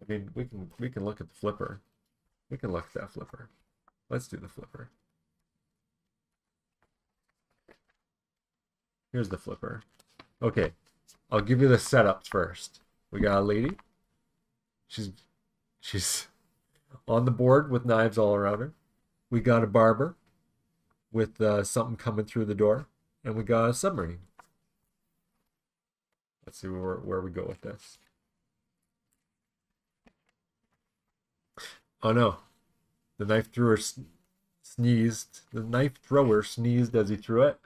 I mean, we can we can look at the flipper. We can look at that flipper. Let's do the flipper. Here's the flipper. Okay, I'll give you the setups first. We got a lady. She's she's on the board with knives all around her. We got a barber with uh, something coming through the door, and we got a submarine. Let's see where where we go with this. Oh no, the knife thrower sneezed. The knife thrower sneezed as he threw it.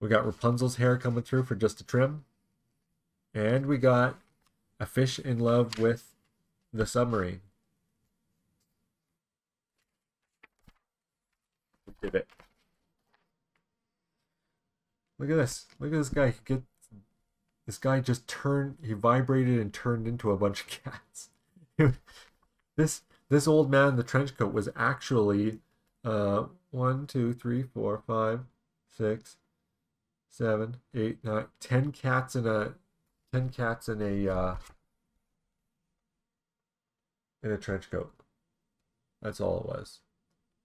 We got Rapunzel's hair coming through for just a trim. And we got a fish in love with the submarine. We did it. Look at this. Look at this guy. He get this guy just turned he vibrated and turned into a bunch of cats. this this old man in the trench coat was actually uh one, two, three, four, five, six, seven, eight, nine, ten cats in a ten cats in a uh, in a trench coat. That's all it was.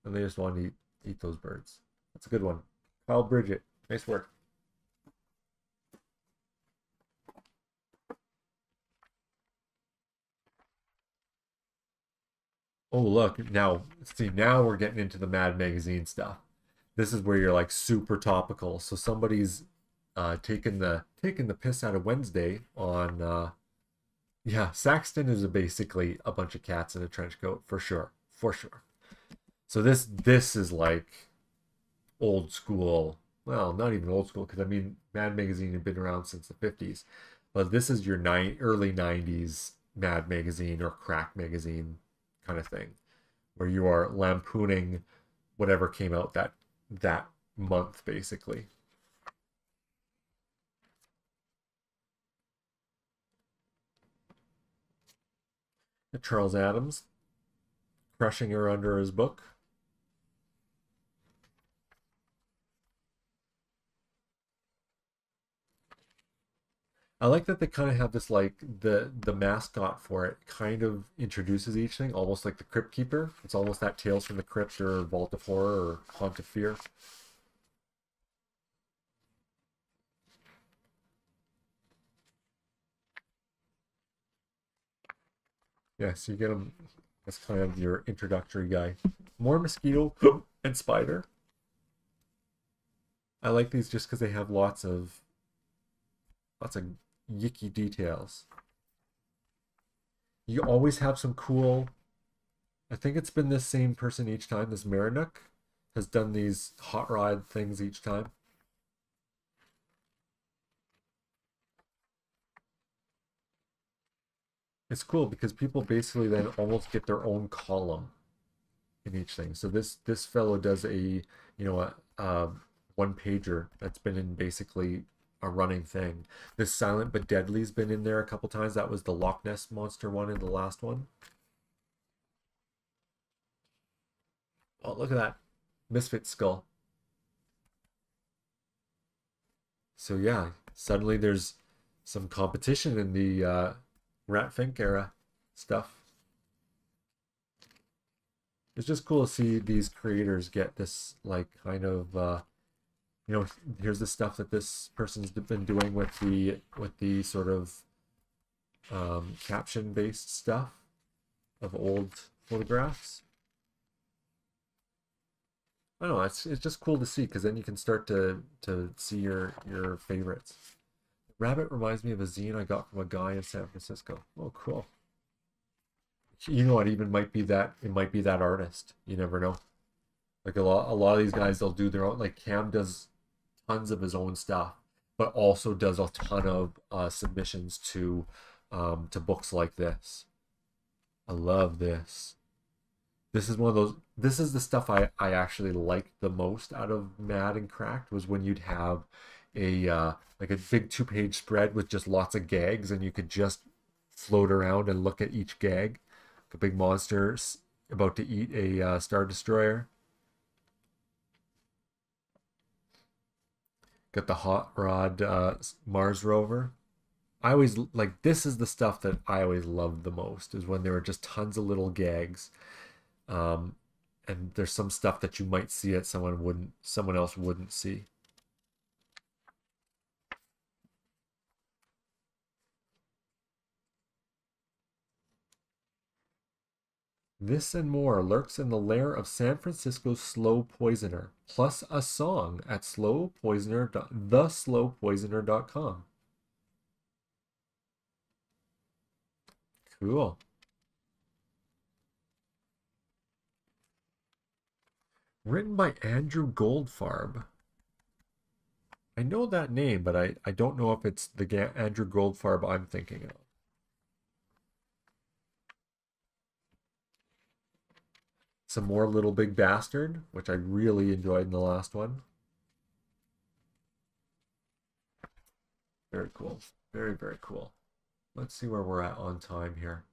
And they just wanted to eat, eat those birds. That's a good one. Kyle Bridget, nice work. Oh look, now see now we're getting into the Mad Magazine stuff this is where you're like super topical. So somebody's uh, taking the taking the piss out of Wednesday on. Uh, yeah, Saxton is basically a bunch of cats in a trench coat for sure, for sure. So this this is like old school. Well, not even old school because I mean, Mad Magazine had been around since the fifties, but this is your ni- early '90s Mad Magazine or Crack Magazine kind of thing, where you are lampooning whatever came out that that month basically. Charles Addams, crushing her under his book. I like that they kind of have this like the the mascot for it kind of introduces each thing, almost like the Crypt Keeper. It's almost that Tales from the Crypt or Vault of Horror or Haunt of Fear. Yeah, so you get them. That's kind of your introductory guy. More mosquito and spider. I like these just because they have lots of lots of yicky details. You always have some cool. I think it's been this same person each time. This Marinuk has done these hot rod things each time. It's cool because people basically then almost get their own column in each thing. So this this fellow does a you know a, a one pager that's been in basically a running thing. This silent but deadly's been in there a couple times. That was the Loch Ness monster one in the last one. Oh, look at that misfit skull. So yeah, suddenly there's some competition in the uh, Rat Fink era stuff. It's just cool to see these creators get this like kind of uh, you know here's the stuff that this person's been doing with the with the sort of um, caption based stuff of old photographs. I don't know. It's it's just cool to see because then you can start to to see your your favorites. Rabbit reminds me of a zine I got from a guy in San Francisco. Oh, cool. You know what? Even might be that it might be that artist. You never know. Like a lot, a lot of these guys, they'll do their own. Like Cam does tons of his own stuff, but also does a ton of uh, submissions to um, to books like this. I love this. This is one of those. This is the stuff I I actually liked the most out of Mad and Cracked was when you'd have a uh, like a big two page spread with just lots of gags, and you could just float around and look at each gag. Like a big monster about to eat a uh, star destroyer. Got the hot rod uh, Mars rover. I always like this is the stuff that I always loved the most is when there were just tons of little gags. Um, and there's some stuff that you might see that someone wouldn't someone else wouldn't see. This and more lurks in the lair of San Francisco's Slow Poisoner, plus a song at slowpoisoner. theslowpoisoner.com. Cool. Written by Andrew Goldfarb. I know that name, but I, I don't know if it's the Andrew Goldfarb I'm thinking of. Some more Little Big Bastard, which I really enjoyed in the last one. Very cool. Very, very cool. Let's see where we're at on time here.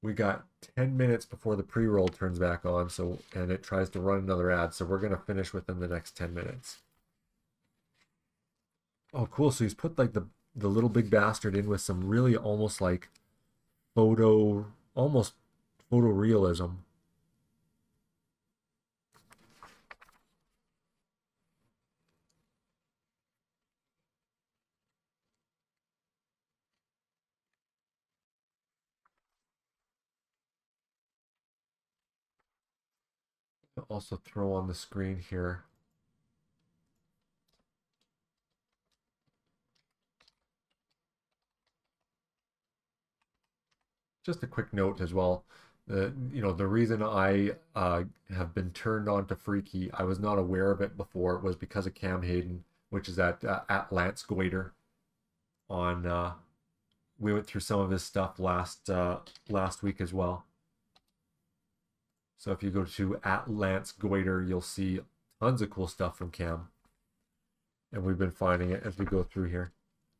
We got 10 minutes before the pre-roll turns back on, so and it tries to run another ad, so we're gonna finish within the next 10 minutes. Oh, cool. So he's put like the the little big bastard in with some really almost like photo, almost photorealism also throw on the screen here. Just a quick note as well. Uh, you know, the reason I uh, have been turned on to Freaky, I was not aware of it before, was because of Cam Hayden, which is at uh, at Lance Goiter. On, uh, we went through some of his stuff last uh, last week as well. So if you go to at Lance Goiter, you'll see tons of cool stuff from Cam. And we've been finding it as we go through here.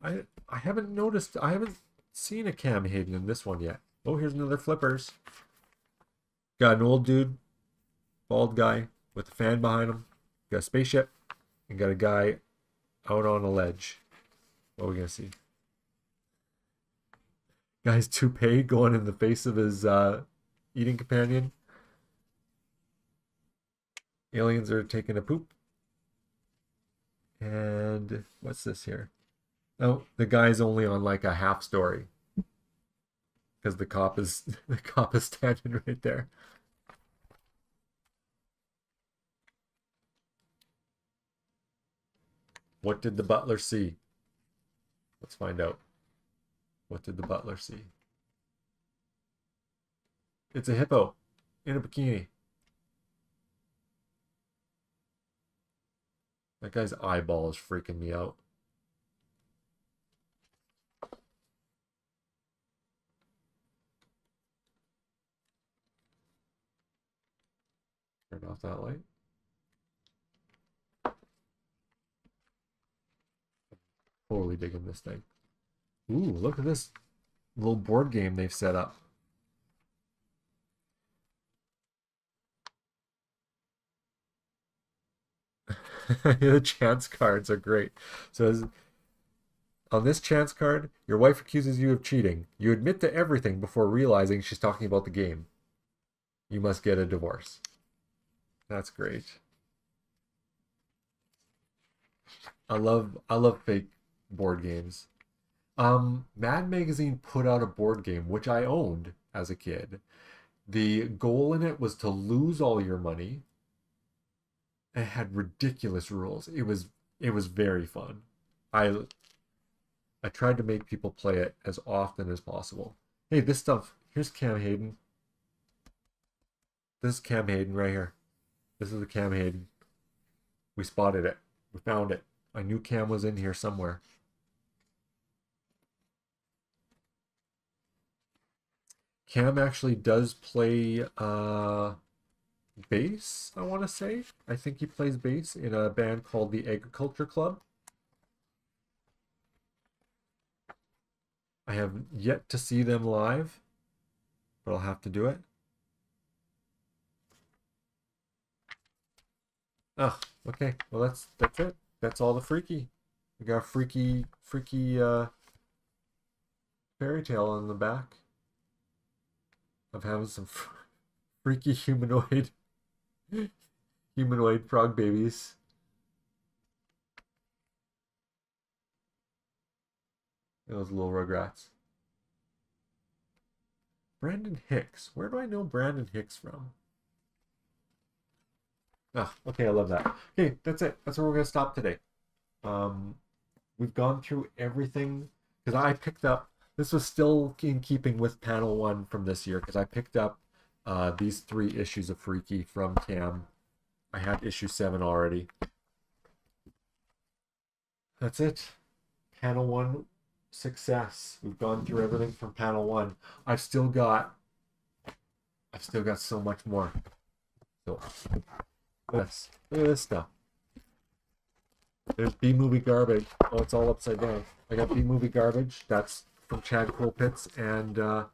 I I haven't noticed, I haven't seen a Cam Hayden in this one yet. Oh, here's another Flippers. Got an old dude, bald guy with a fan behind him. Got a spaceship. And got a guy out on a ledge. What are we going to see? Guy's toupee going in the face of his uh, eating companion. Aliens are taking a poop. And what's this here? Oh, the guy's only on like a half story. Because the cop is the cop is standing right there. What did the butler see? Let's find out. What did the butler see? It's a hippo in a bikini. That guy's eyeball is freaking me out. Turn off that light. Totally digging this thing. Ooh, look at this little board game they've set up. the chance cards are great. So on this chance card, your wife accuses you of cheating. You admit to everything before realizing she's talking about the game. You must get a divorce. That's great. I love I love fake board games. Um, Mad Magazine put out a board game which I owned as a kid. The goal in it was to lose all your money. It had ridiculous rules. It was it was very fun. I I tried to make people play it as often as possible. Hey, this stuff. Here's Cam Hayden. This is Cam Hayden right here. This is the Cam Hayden. We spotted it. We found it. I knew Cam was in here somewhere. Cam actually does play uh, bass, I want to say. I think he plays bass in a band called the Agriculture Club. I have yet to see them live, but I'll have to do it. Oh, okay. Well, that's that's it. That's all the freaky. We got freaky, freaky uh, fairy tale on the back of having some freaky humanoid humanoid frog babies. Those little rugrats. Brandon Hicks. Where do I know Brandon Hicks from? Ah, okay, I love that. Okay, that's it. That's where we're gonna stop today. Um, we've gone through everything because I picked up. This was still in keeping with panel one from this year because I picked up uh, these three issues of Freaky from Cam. I had issue seven already. That's it. Panel one success. We've gone through everything from panel one. I've still got. I've still got so much more. So. Look at this stuff. There's B movie garbage. Oh, it's all upside down. I got B movie garbage. That's from Chad Colpitts and uh,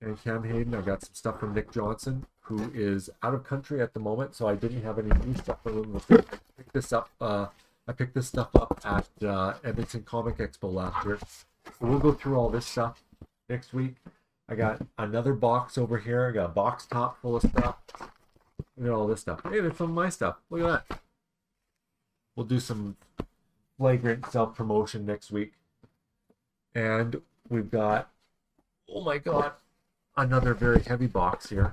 and Cam Hayden. I got some stuff from Nick Johnson, who is out of country at the moment, so I didn't have any new stuff for him. I picked this up. Uh, I picked this stuff up at uh, Edmonton Comic Expo last year. So we'll go through all this stuff next week. I got another box over here. I got a box top full of stuff. Look at all this stuff. Hey, there's some of my stuff. Look at that. We'll do some flagrant self promotion next week. And we've got, oh my god, another very heavy box here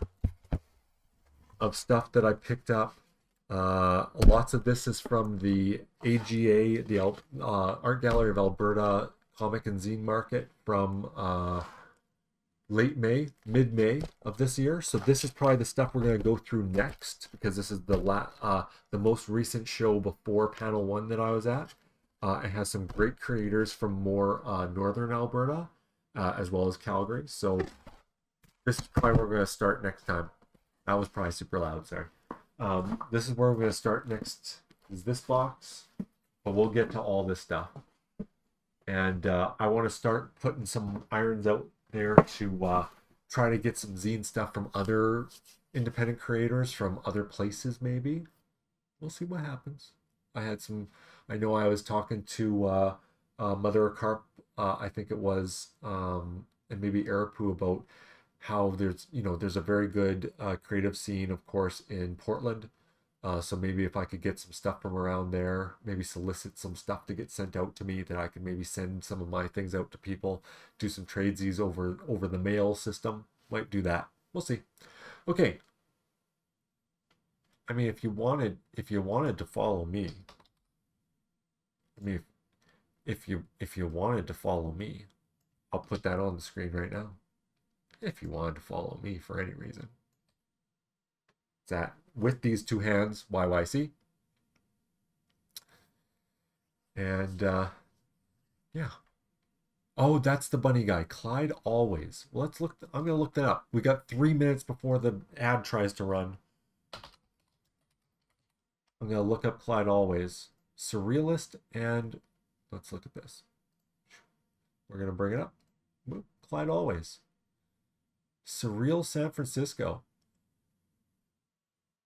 of stuff that I picked up. Uh, lots of this is from the AGA, the uh, Art Gallery of Alberta Comic and Zine Market from uh, late May, mid May of this year. So this is probably the stuff we're going to go through next because this is the la- uh, the most recent show before panel one that I was at. Uh, it has some great creators from more uh, northern Alberta uh, as well as Calgary. So this is probably where we're going to start next time. That was probably super loud. Sorry. Um, this is where we're going to start next. Is this box, but we'll get to all this stuff. And uh, I want to start putting some irons out there to uh, try to get some zine stuff from other independent creators from other places maybe we'll see what happens i had some i know i was talking to uh, uh, mother carp uh, i think it was um, and maybe arapu about how there's you know there's a very good uh, creative scene of course in portland uh, so maybe if I could get some stuff from around there, maybe solicit some stuff to get sent out to me, that I can maybe send some of my things out to people, do some tradesies over over the mail system. Might do that. We'll see. Okay. I mean, if you wanted, if you wanted to follow me, I mean, if you if you wanted to follow me, I'll put that on the screen right now. If you wanted to follow me for any reason. That with these two hands, YYC. And uh, yeah. Oh, that's the bunny guy, Clyde Always. Well, let's look. I'm gonna look that up. We got three minutes before the ad tries to run. I'm gonna look up Clyde Always, surrealist, and let's look at this. We're gonna bring it up. Clyde Always, surreal San Francisco.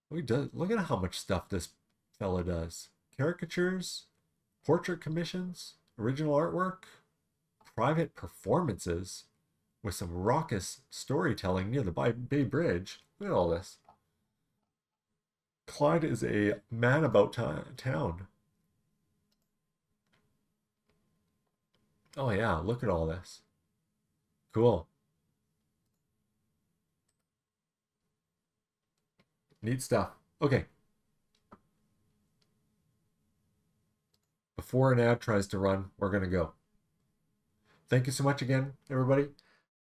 Look at, look at how much stuff this fella does. Caricatures, portrait commissions, original artwork, private performances with some raucous storytelling near the Bay Bridge. Look at all this. Clyde is a man about town. Oh yeah, look at all this. Cool. Neat stuff. Okay. Before an ad tries to run, we're going to go. Thank you so much again, everybody.